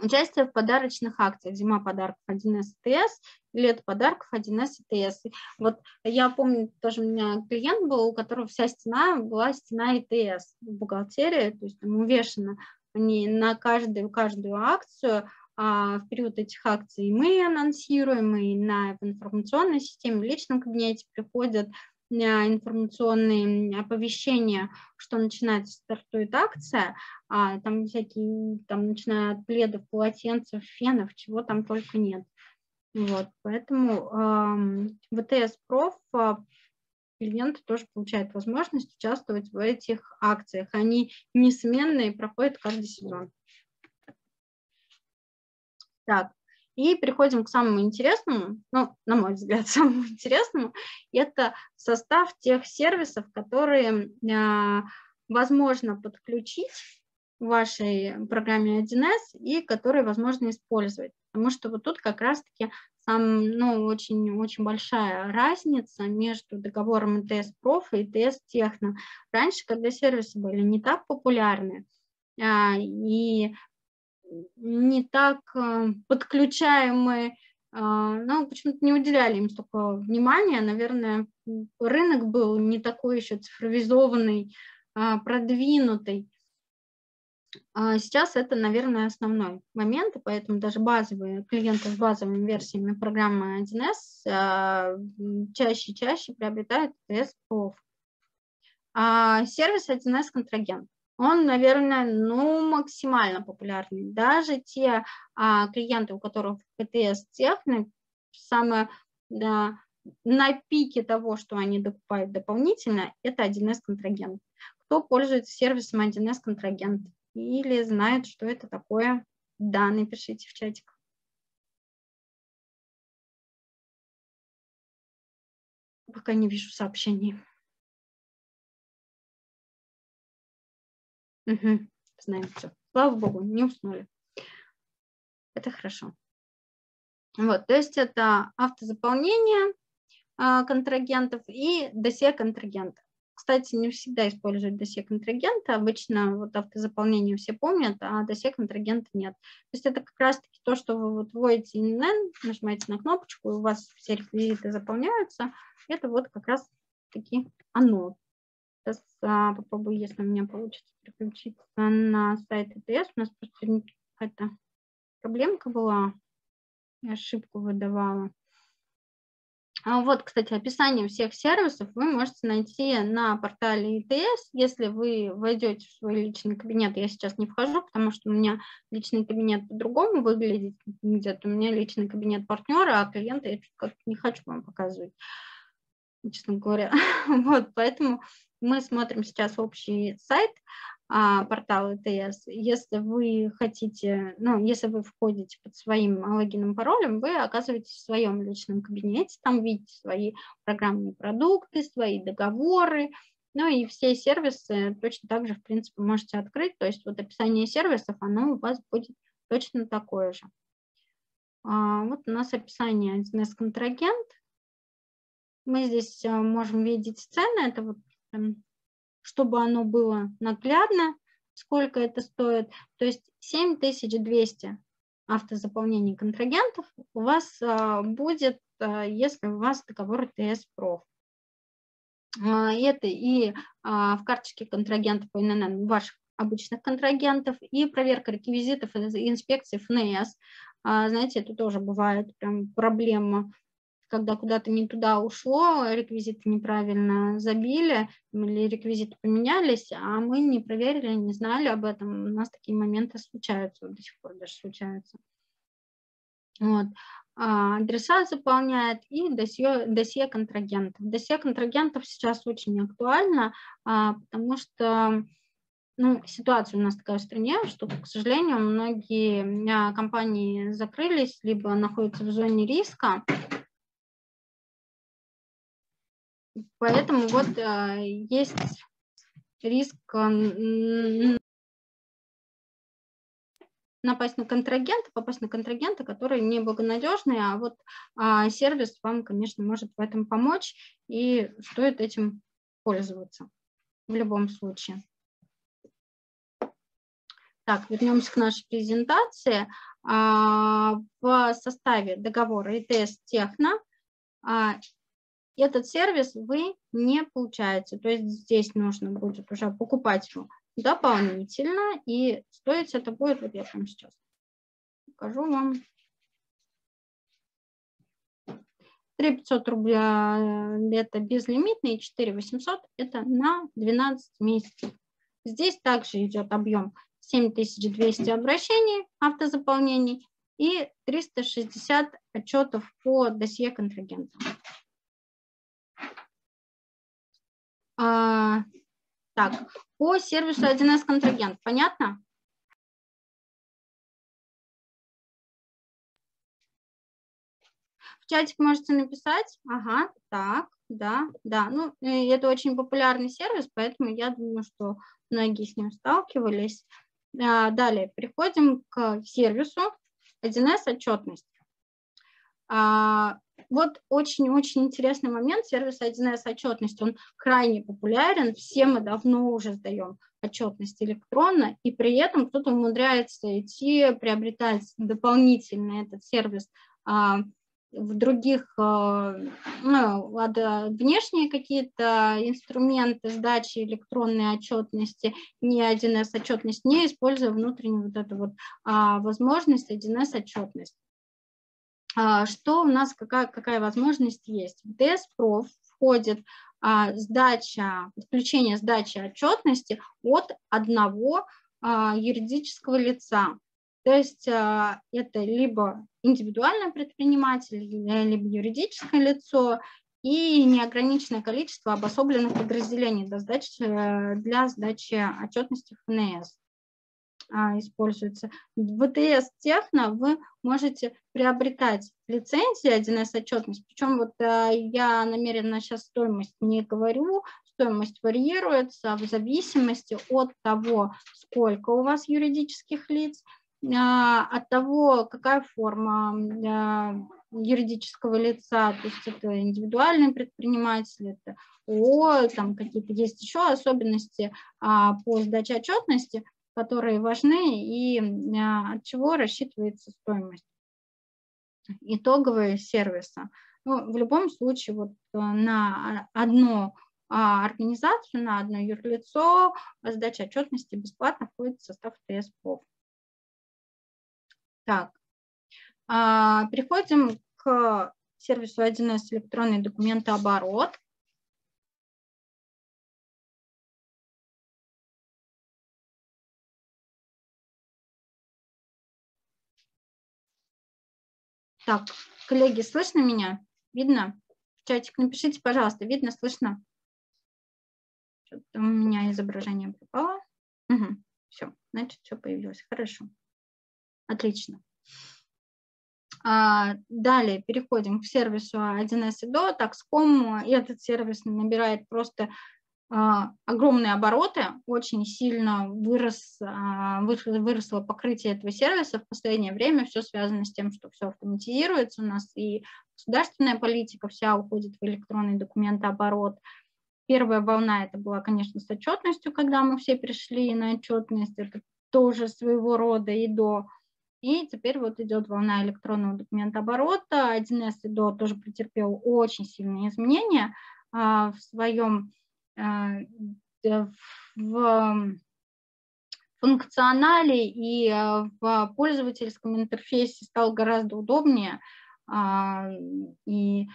Участие в подарочных акциях «Зима подарков 1С ТС» лет подарков 1С ИТС. Вот я помню, тоже у меня клиент был, у которого вся стена была стена ИТС в бухгалтерии, то есть там увешано они на каждую, каждую акцию, а в период этих акций мы анонсируем, и на информационной системе, в личном кабинете приходят информационные оповещения, что начинается, стартует акция, а там всякие, там начиная от пледов, полотенцев, фенов, чего там только нет. Вот, поэтому э, ВТС Проф э, клиент тоже получает возможность участвовать в этих акциях. Они несменные, проходят каждый сезон. Так, и переходим к самому интересному, ну, на мой взгляд, <laughs> самому интересному, это состав тех сервисов, которые э, возможно подключить в вашей программе 1С и которые возможно использовать. Потому что вот тут как раз-таки сам, ну, очень, очень большая разница между договором ИТС Проф и ИТС Техно. Раньше, когда сервисы были не так популярны, а, и не так э, подключаемые, а, ну, почему-то не уделяли им столько внимания. Наверное, рынок был не такой еще цифровизованный, а, продвинутый. А сейчас это, наверное, основной момент, и поэтому даже базовые клиенты с базовыми версиями программы 1С чаще и чаще приобретают TS Prof. Сервис 1С контрагент он, наверное, ну, максимально популярный. Даже те а, клиенты, у которых ПТС техник, самое да, на пике того, что они докупают дополнительно, это 1С контрагент. Кто пользуется сервисом 1С контрагент или знает, что это такое, да, напишите в чатик. Пока не вижу сообщений. Угу, знаем все. Слава богу, не уснули. Это хорошо. Вот, то есть это автозаполнение а, контрагентов и досье контрагента. Кстати, не всегда используют досье контрагента. Обычно вот автозаполнение все помнят, а досье контрагента нет. То есть это как раз-таки то, что вы вот вводите ИНН, нажимаете на кнопочку, и у вас все реквизиты заполняются. Это вот как раз-таки оно. Сейчас а, попробую, если у меня получится переключиться на сайт ЭТС. У нас просто какая-то проблемка была, я ошибку выдавала. А вот, кстати, описание всех сервисов вы можете найти на портале ИТС. Если вы войдете в свой личный кабинет, я сейчас не вхожу, потому что у меня личный кабинет по-другому выглядит. Где-то у меня личный кабинет партнера, а клиента я как не хочу вам показывать, честно говоря. <laughs> Вот, поэтому мы смотрим сейчас общий сайт а, портал ИТС. Если вы хотите, ну, если вы входите под своим логином, паролем, вы оказываетесь в своем личном кабинете, там видите свои программные продукты, свои договоры, ну и все сервисы точно так же, в принципе, можете открыть. То есть вот описание сервисов, оно у вас будет точно такое же. А, вот у нас описание 1С-контрагент. Мы здесь а, можем видеть цены. Это вот чтобы оно было наглядно, сколько это стоит. То есть 7200 автозаполнений контрагентов у вас а, будет, а, если у вас договор ТС ПРОФ. А, это и в карточке контрагентов по ИНН ваших обычных контрагентов, и проверка реквизитов инспекции ФНС. Знаете, это тоже бывает прям проблема когда куда-то не туда ушло, реквизиты неправильно забили или реквизиты поменялись, а мы не проверили, не знали об этом. У нас такие моменты случаются, до сих пор даже случаются. Вот. А, адреса заполняет и досье, досье контрагентов. Досье контрагентов сейчас очень актуально, а, потому что ну, ситуация у нас такая в стране, что, к сожалению, многие а, компании закрылись, либо находятся в зоне риска, Поэтому вот э, есть риск напасть на контрагента, попасть на контрагента, который неблагонадежный, а вот а, сервис вам, конечно, может в этом помочь, и стоит этим пользоваться в любом случае. Так, вернемся к нашей презентации. А, в составе договора ИТС Техно а, этот сервис вы не получаете. То есть здесь нужно будет уже покупать его дополнительно, и стоить это будет, вот я прямо сейчас покажу вам, 3 500 рубля это безлимитный, 4 800 это на 12 месяцев. Здесь также идет объем 7200 обращений, автозаполнений и 360 отчетов по досье контрагента. А, так, по сервису 1С контрагент, понятно? В чатик можете написать. Ага, так, да, да. Ну, это очень популярный сервис, поэтому я думаю, что многие с ним сталкивались. А, далее, переходим к сервису 1С отчетность. А, вот очень-очень интересный момент. Сервис 1С отчетность, он крайне популярен. Все мы давно уже сдаем отчетность электронно, и при этом кто-то умудряется идти приобретать дополнительно этот сервис а, в других, а, ну, внешние какие-то инструменты сдачи электронной отчетности, не 1С отчетность, не используя внутреннюю вот эту вот а, возможность 1С отчетность. А, что у нас, какая, какая возможность есть? В ДС-проф входит а, сдача, подключение сдачи отчетности от одного а, юридического лица. То есть это либо индивидуальный предприниматель, либо юридическое лицо, и неограниченное количество обособленных подразделений для сдачи, э, для сдачи отчетности ФНС. А, используется. В ВТС Техно вы можете приобретать лицензии 1С отчетность, причем вот а, я намеренно сейчас стоимость не говорю, стоимость варьируется в зависимости от того, сколько у вас юридических лиц, а, от того, какая форма юридического лица, то есть это индивидуальный предприниматель, это ООО, там какие-то есть еще особенности по сдаче отчетности, которые важны и а, от чего рассчитывается стоимость итоговые сервиса. Ну, в любом случае вот э, на одну а, организацию, на одно юрлицо сдача отчетности бесплатно входит в состав ТСПО. Так, а, переходим к сервису 1С электронный документооборот. Так, коллеги, слышно меня? Видно? Чатик напишите, пожалуйста, видно, слышно? Что-то у меня изображение пропало. Угу, все, значит, все появилось. Хорошо. Отлично. А, далее переходим к сервису 1С и до, Taxcom. Этот сервис набирает просто а, огромные обороты, очень сильно вырос, а, выросло покрытие этого сервиса в последнее время, все связано с тем, что все автоматизируется у нас, и государственная политика вся уходит в электронный документооборот. Первая волна это была, конечно, с отчетностью, когда мы все пришли на отчетность, это тоже своего рода и до. И теперь вот идет волна электронного документооборота. 1С и до тоже претерпел очень сильные изменения а, в своем в функционале и э, в пользовательском интерфейсе стал гораздо удобнее а, и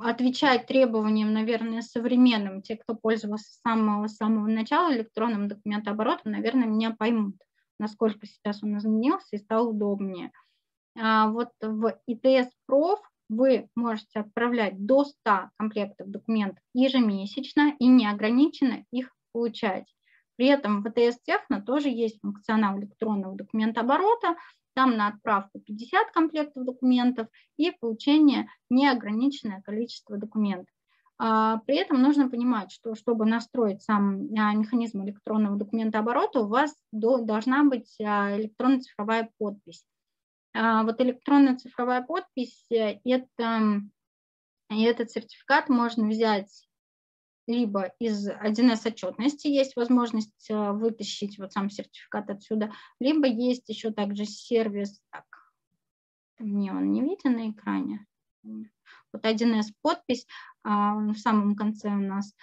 отвечать требованиям, наверное, современным. Те, кто пользовался с самого, самого начала электронным документооборотом, наверное, меня поймут, насколько сейчас он изменился и стал удобнее. А вот в Prof вы можете отправлять до 100 комплектов документов ежемесячно и неограниченно их получать. При этом в ВТС Техно тоже есть функционал электронного документооборота, там на отправку 50 комплектов документов и получение неограниченное количество документов. А, при этом нужно понимать, что чтобы настроить сам а, механизм электронного документооборота, у вас должна быть а, электронно-цифровая подпись. А, вот электронная цифровая подпись, э, это, этот сертификат можно взять либо из 1С отчетности есть возможность э, вытащить вот сам сертификат отсюда, либо есть еще также сервис, так, мне он не виден на экране, вот 1С подпись, а, в самом конце у нас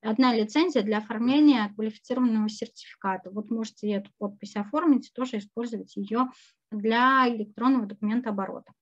одна лицензия для оформления квалифицированного сертификата. Вот можете эту подпись оформить, тоже использовать ее для электронного документа оборота.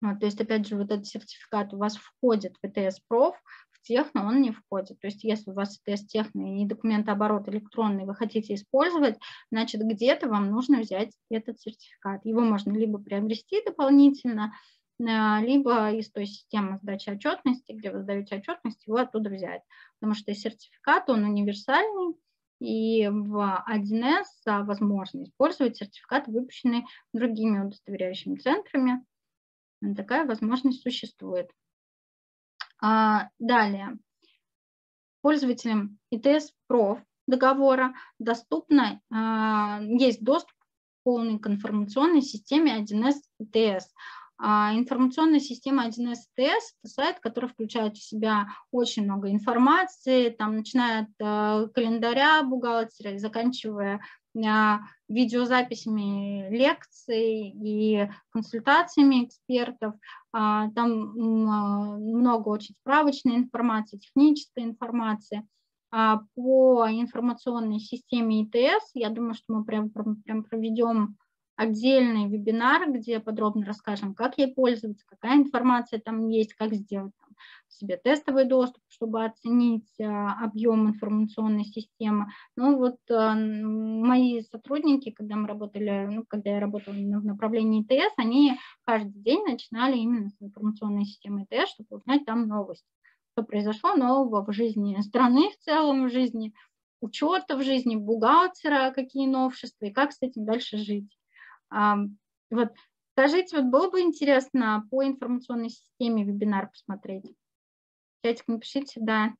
Вот, то есть, опять же, вот этот сертификат у вас входит в Prof, в техно он не входит. То есть, если у вас ETS техно и документооборот электронный вы хотите использовать, значит, где-то вам нужно взять этот сертификат. Его можно либо приобрести дополнительно, а, либо из той системы сдачи отчетности, где вы сдаете отчетность, его оттуда взять. Потому что сертификат, он универсальный, и в 1С возможно использовать сертификат, выпущенный другими удостоверяющими центрами. Такая возможность существует. А, далее. Пользователям ИТС Проф договора доступно, а, есть доступ к полной к информационной системе 1С ИТС. А информационная система 1С ТС – это сайт, который включает в себя очень много информации, там, начиная от э, календаря бухгалтера заканчивая э, видеозаписями лекций и консультациями экспертов. А, там много очень справочной информации, технической информации. А по информационной системе ИТС, я думаю, что мы прям, прям проведем отдельный вебинар, где подробно расскажем, как ей пользоваться, какая информация там есть, как сделать там, себе тестовый доступ, чтобы оценить а, объем информационной системы. Ну вот а, мои сотрудники, когда мы работали, ну, когда я работала в направлении ИТС, они каждый день начинали именно с информационной системы ИТС, чтобы узнать там новости, что произошло нового в жизни страны в целом, в жизни учета в жизни бухгалтера, какие новшества и как с этим дальше жить. Вот скажите, вот было бы интересно по информационной системе вебинар посмотреть? Чатик напишите «да».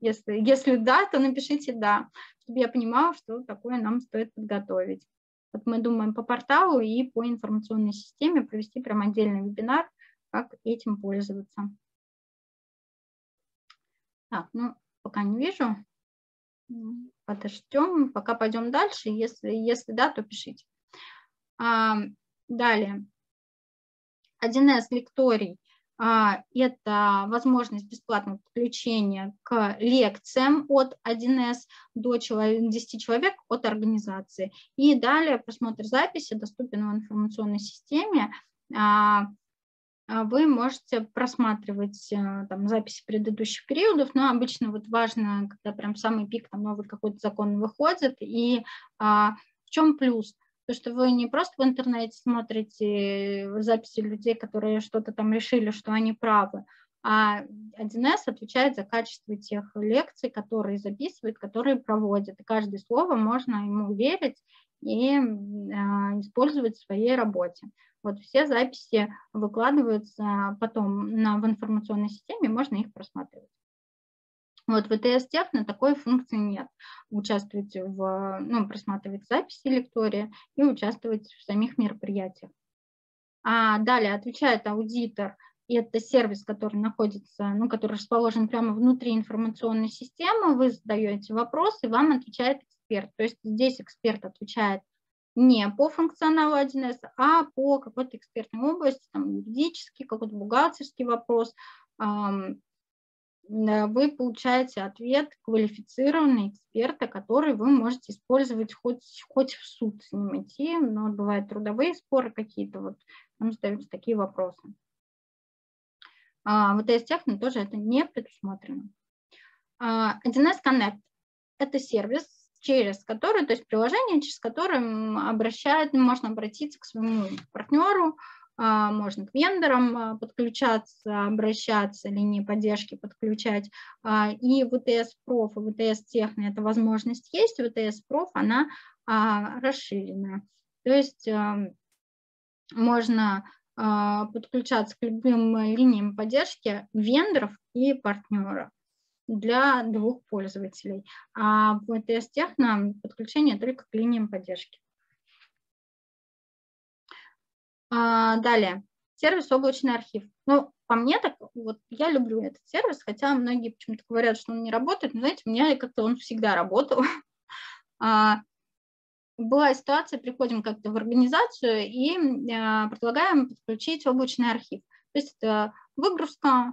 Если, если да, то напишите «да», чтобы я понимала, что такое нам стоит подготовить. Вот мы думаем по порталу и по информационной системе провести прям отдельный вебинар, как этим пользоваться. Так, ну, пока не вижу. Подождем, пока пойдем дальше. Если, если да, то пишите. Далее. 1С лекторий а, – это возможность бесплатного подключения к лекциям от 1С до 10 человек от организации. И далее просмотр записи доступен в информационной системе. А, а, вы можете просматривать э, там, записи предыдущих периодов, но обычно вот важно, когда прям самый пик, там новый какой-то закон выходит, и а, в чем плюс? То, что вы не просто в интернете смотрите записи людей, которые что-то там решили, что они правы, а 1С отвечает за качество тех лекций, которые записывает, которые проводит. И каждое слово можно ему верить и э, использовать в своей работе. Вот все записи выкладываются потом на, в информационной системе, можно их просматривать. Вот в ИТС Техно такой функции нет. Участвовать в, ну, просматривать записи лектория и участвовать в самих мероприятиях. А далее отвечает аудитор, и это сервис, который находится, ну, который расположен прямо внутри информационной системы. Вы задаете вопрос, и вам отвечает эксперт. То есть здесь эксперт отвечает не по функционалу 1С, а по какой-то экспертной области, там, юридический, какой-то бухгалтерский вопрос, вы получаете ответ квалифицированный эксперта, который вы можете использовать хоть, хоть в суд с ним идти, но бывают трудовые споры какие-то, вот там задаются такие вопросы. А, в АТС Техно тоже это не предусмотрено. 1С а, Connect – это сервис, через который, то есть приложение, через которое обращает, можно обратиться к своему партнеру, можно к вендорам а, подключаться, обращаться, линии поддержки подключать. А, и ВТС Проф и ВТС Техно эта возможность есть, ВТС Проф она расширенная. То есть можно подключаться к любым линиям поддержки вендоров и партнеров для двух пользователей. А в ВТС Техно подключение только к линиям поддержки. А, далее, сервис облачный архив. Ну, по мне так, вот я люблю этот сервис, хотя многие почему-то говорят, что он не работает, но, знаете, у меня как-то он всегда работал. <laughs> а, была ситуация, приходим как-то в организацию и а, предлагаем подключить облачный архив. То есть это выгрузка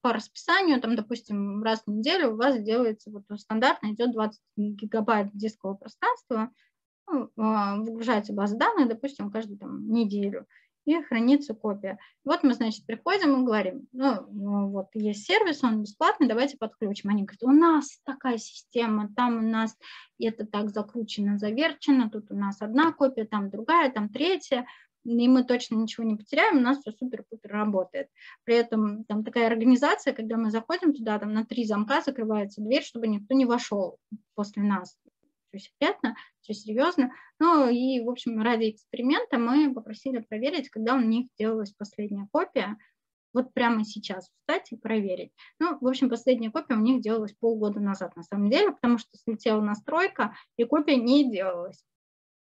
по расписанию, там, допустим, раз в неделю у вас делается, вот стандартно идет 20 гигабайт дискового пространства, ну, а, выгружается база данных, допустим, каждую там, неделю, и хранится копия. Вот мы, значит, приходим и говорим, ну, ну, вот есть сервис, он бесплатный, давайте подключим. Они говорят, у нас такая система, там у нас это так закручено, заверчено, тут у нас одна копия, там другая, там третья, и мы точно ничего не потеряем, у нас все супер-пупер работает. При этом там такая организация, когда мы заходим туда, там на три замка закрывается дверь, чтобы никто не вошел после нас все секретно, все серьезно. Ну и, в общем, ради эксперимента мы попросили проверить, когда у них делалась последняя копия, вот прямо сейчас встать и проверить. Ну, в общем, последняя копия у них делалась полгода назад на самом деле, потому что слетела настройка, и копия не делалась.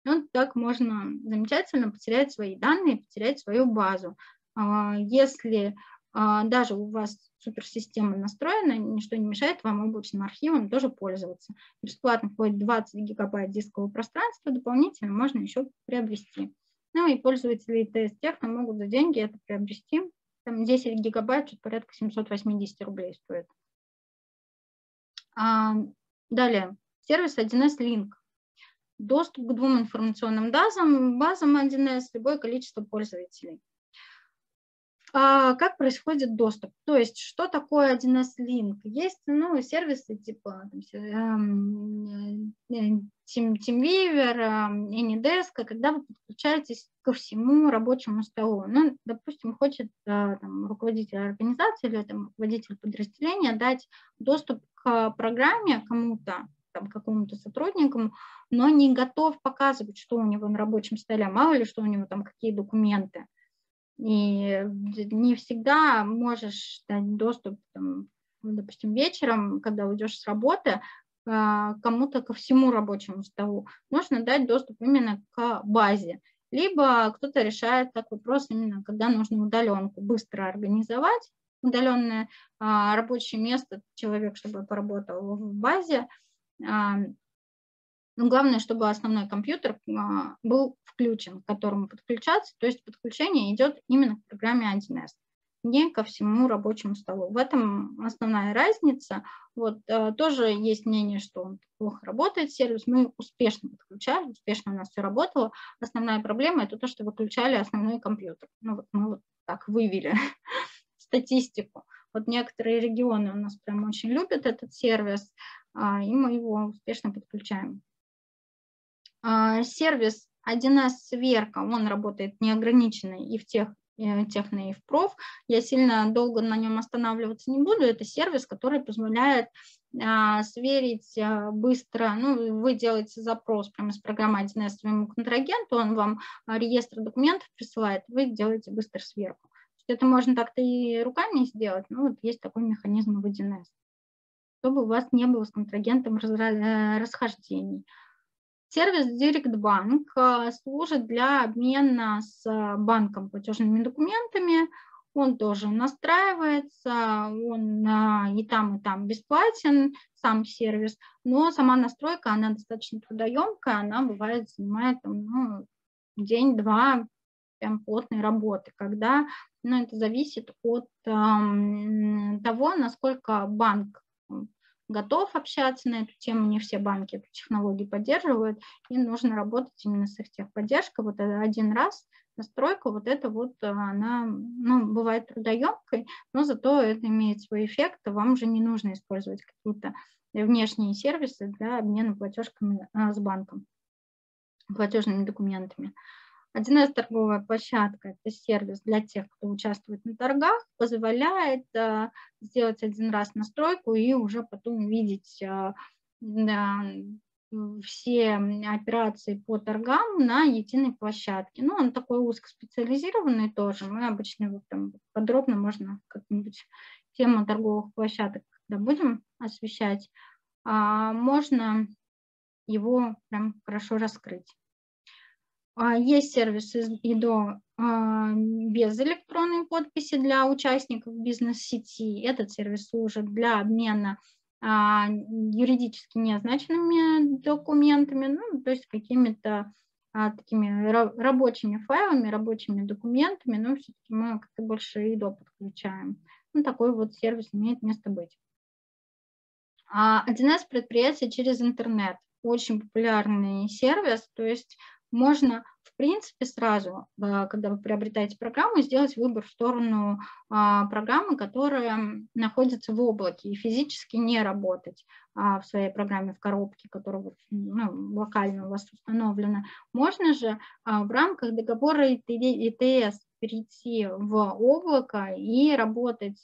Ну, так можно замечательно потерять свои данные, потерять свою базу. А, если даже у вас суперсистема настроена, ничто не мешает вам облачным архивом тоже пользоваться. Бесплатно входит 20 гигабайт дискового пространства, дополнительно можно еще приобрести. Ну и пользователи ТС Техно могут за деньги это приобрести. Там 10 гигабайт, чуть порядка 780 рублей стоит. А, далее, сервис 1С Link. Доступ к двум информационным базам, базам 1С, любое количество пользователей. А, как происходит доступ? То есть, что такое 1С Link? Есть ну, сервисы типа там, э, э, TeamViewer, AnyDesk, когда вы подключаетесь ко всему рабочему столу. Ну, допустим, хочет э, там, руководитель организации или там, руководитель подразделения дать доступ к программе кому-то, там, какому-то сотруднику, но не готов показывать, что у него на рабочем столе, мало ли, что у него там какие документы. И не всегда можешь дать доступ, там, допустим, вечером, когда уйдешь с работы, а, кому-то ко всему рабочему столу. Нужно дать доступ именно к базе. Либо кто-то решает так вопрос именно, когда нужно удаленку быстро организовать, удаленное а, рабочее место, человек, чтобы поработал в базе, а, но главное, чтобы основной компьютер а, был включен, к которому подключаться. То есть подключение идет именно к программе 1С, не ко всему рабочему столу. В этом основная разница. Вот а, тоже есть мнение, что он плохо работает сервис. Мы успешно подключали, успешно у нас все работало. Основная проблема – это то, что выключали основной компьютер. Ну, вот мы вот так вывели <laughs> статистику. Вот некоторые регионы у нас прям очень любят этот сервис, а, и мы его успешно подключаем. А, сервис 1С сверка, он работает неограниченно и в тех техно и в проф. Я сильно долго на нем останавливаться не буду. Это сервис, который позволяет а, сверить а, быстро, ну, вы делаете запрос прямо из программы 1С своему контрагенту, он вам реестр документов присылает, вы делаете быстро сверку. Это можно так-то и руками сделать, но вот есть такой механизм в 1С, чтобы у вас не было с контрагентом э, расхождений. Сервис DirectBank э, служит для обмена с э, банком платежными документами. Он тоже настраивается, он и там, и там бесплатен, сам сервис, но сама настройка, она достаточно трудоемкая, она бывает занимает ну, день-два прям плотной работы, когда ну, это зависит от э, того, насколько банк готов общаться на эту тему, не все банки эту технологию поддерживают, и нужно работать именно с их техподдержкой. Вот один раз настройка, вот это вот она ну, бывает трудоемкой, но зато это имеет свой эффект, вам уже не нужно использовать какие-то внешние сервисы для обмена платежками а, с банком, платежными документами. 1С торговая площадка – это сервис для тех, кто участвует на торгах, позволяет э, сделать один раз настройку и уже потом видеть э, все операции по торгам на единой площадке. Ну, он такой узкоспециализированный тоже. Мы обычно его там подробно можно как-нибудь тему торговых площадок, когда будем освещать, а, можно его прям хорошо раскрыть. А, есть сервисы и до а, без электронной подписи для участников бизнес-сети. Этот сервис служит для обмена а, юридически неозначенными документами, ну, то есть какими-то такими рабочими файлами, рабочими документами, но все-таки мы как-то больше ИДО подключаем. Ну, такой вот сервис имеет место быть. 1С предприятие через интернет. Очень популярный сервис, то есть можно, в принципе, сразу, э, когда вы приобретаете программу, сделать выбор в сторону а, программы, которая находится в облаке и физически не работать а, в своей программе в коробке, которая ну, локально у вас установлена. Можно же а, в рамках договора ИТС перейти в облако и работать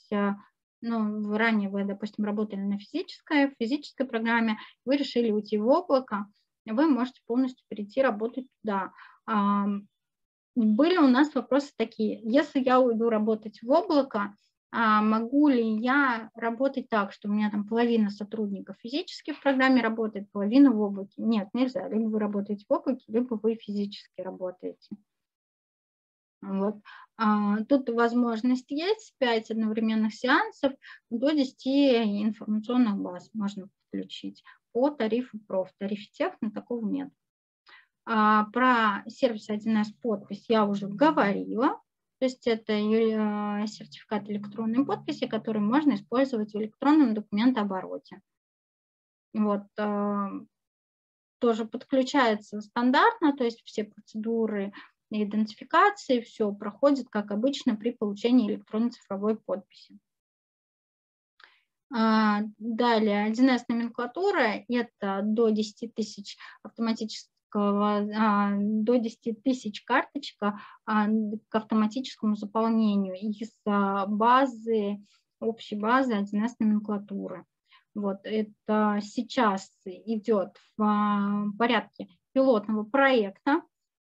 ну, ранее вы, допустим, работали на физической, физической программе, вы решили уйти в облако, вы можете полностью перейти работать туда. Были у нас вопросы такие, если я уйду работать в облако, а могу ли я работать так, что у меня там половина сотрудников физически в программе работает, половина в облаке? Нет, нельзя. Либо вы работаете в облаке, либо вы физически работаете. Вот. А, тут возможность есть, 5 одновременных сеансов, до 10 информационных баз можно подключить по тарифу проф. В тарифе техно такого нет. А, про сервис 1С подпись я уже говорила. То есть это э, сертификат электронной подписи, который можно использовать в электронном документообороте. Вот, а, тоже подключается стандартно, то есть все процедуры идентификации, все проходит, как обычно, при получении электронной цифровой подписи. А, далее, 1С номенклатура – это до 10 тысяч автоматического, а, до 10 тысяч карточек а, к автоматическому заполнению из базы, общей базы 1С номенклатуры. Вот это сейчас идет в порядке пилотного проекта.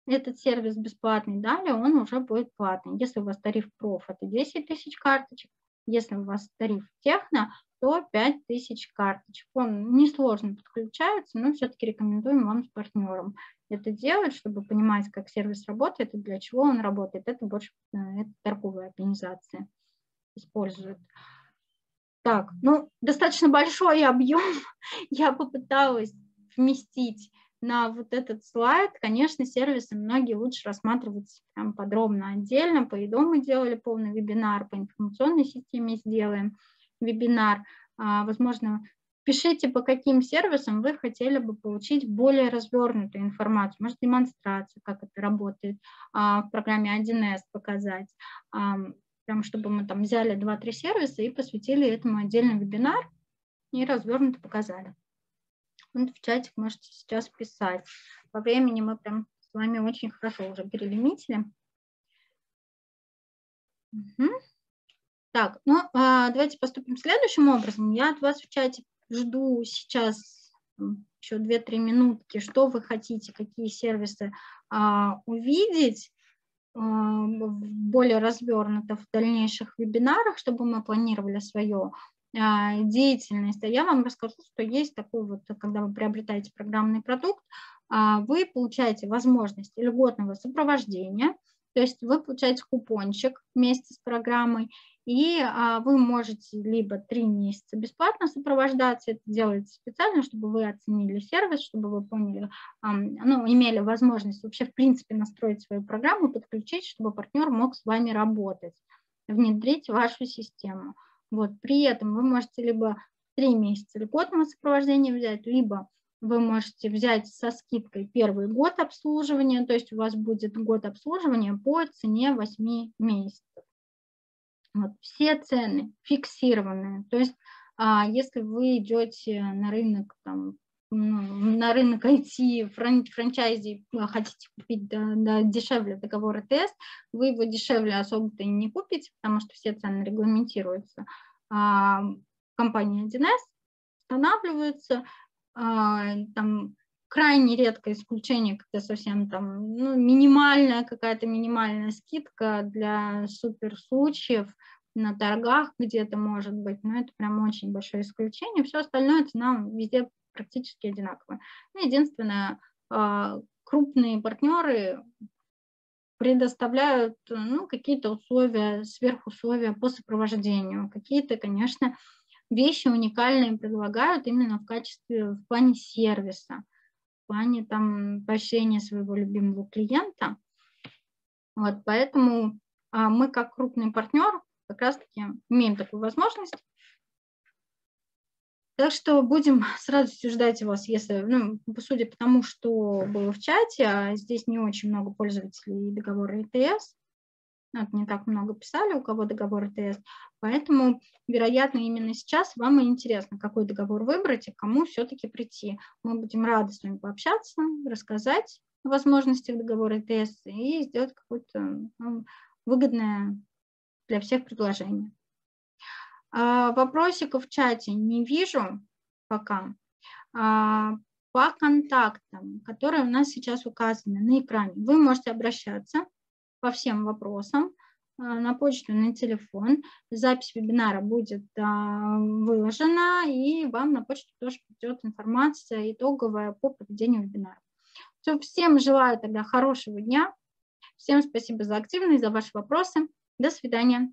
Этот сервис бесплатный, далее он уже будет платный. Если у вас тариф проф, это 10 тысяч карточек. Если у вас тариф техно, 105 тысяч карточек. Он несложно подключается, но все-таки рекомендуем вам с партнером это делать, чтобы понимать, как сервис работает и для чего он работает. Это больше э, это торговые организации используют. Так, ну, достаточно большой объем <laughs> я попыталась вместить на вот этот слайд. Конечно, сервисы многие лучше рассматривать прям подробно отдельно. По ИДО мы делали полный вебинар, по информационной системе сделаем вебинар. А, возможно, Пишите, по каким сервисам вы хотели бы получить более развернутую информацию. Может, демонстрацию, как это работает а, в программе 1С показать. А, прям чтобы мы там взяли 2-3 сервиса и посвятили этому отдельный вебинар и развернуто показали. Вот в чатик можете сейчас писать. По времени мы прям с вами очень хорошо уже перелимитили. Угу. Так, ну а, давайте поступим следующим образом. Я от вас в чате жду сейчас еще 2-3 минутки, что вы хотите, какие сервисы а, увидеть а, более развернуто в дальнейших вебинарах, чтобы мы планировали свою а, деятельность. А я вам расскажу, что есть такой вот, когда вы приобретаете программный продукт, а, вы получаете возможность льготного сопровождения, то есть вы получаете купончик вместе с программой, и а, вы можете либо три месяца бесплатно сопровождаться, это делается специально, чтобы вы оценили сервис, чтобы вы поняли, ну, имели возможность вообще в принципе настроить свою программу, подключить, чтобы партнер мог с вами работать, внедрить вашу систему. Вот, при этом вы можете либо три месяца льготного сопровождения взять, либо вы можете взять со скидкой первый год обслуживания, то есть у вас будет год обслуживания по цене 8 месяцев. Вот, все цены фиксированные. То есть а, если вы идете на рынок, там, на рынок IT, фран, франчайзи, а, хотите купить да, да, дешевле договор ТС, вы его дешевле особо-то и не купите, потому что все цены регламентируются. А, компания 1С устанавливаются, а, там крайне редкое исключение, когда совсем там ну, минимальная какая-то минимальная скидка для супер случаев на торгах где-то может быть, но это прям очень большое исключение. Все остальное цена везде практически одинаковая. Ну, единственное, а, крупные партнеры предоставляют ну, какие-то условия, сверхусловия по сопровождению. Какие-то, конечно, вещи уникальные предлагают именно в качестве, в плане сервиса плане там поощрения своего любимого клиента. Вот, поэтому а, мы как крупный партнер как раз-таки имеем такую возможность. Так что будем с радостью ждать вас, если, ну, судя по тому, что было в чате, а здесь не очень много пользователей договора ИТС, вот, не так много писали, у кого договор ТС, поэтому, вероятно, именно сейчас вам и интересно, какой договор выбрать и кому все-таки прийти. Мы будем рады с вами пообщаться, рассказать о возможностях договора ТС и сделать какое-то ну, выгодное для всех предложение. А, вопросиков в чате не вижу пока. А, по контактам, которые у нас сейчас указаны на экране, вы можете обращаться по всем вопросам а, на почту, на телефон. Запись вебинара будет выложена, и вам на почту тоже придет информация итоговая по проведению вебинара. Все, всем желаю тогда хорошего дня. Всем спасибо за активность, за ваши вопросы. До свидания.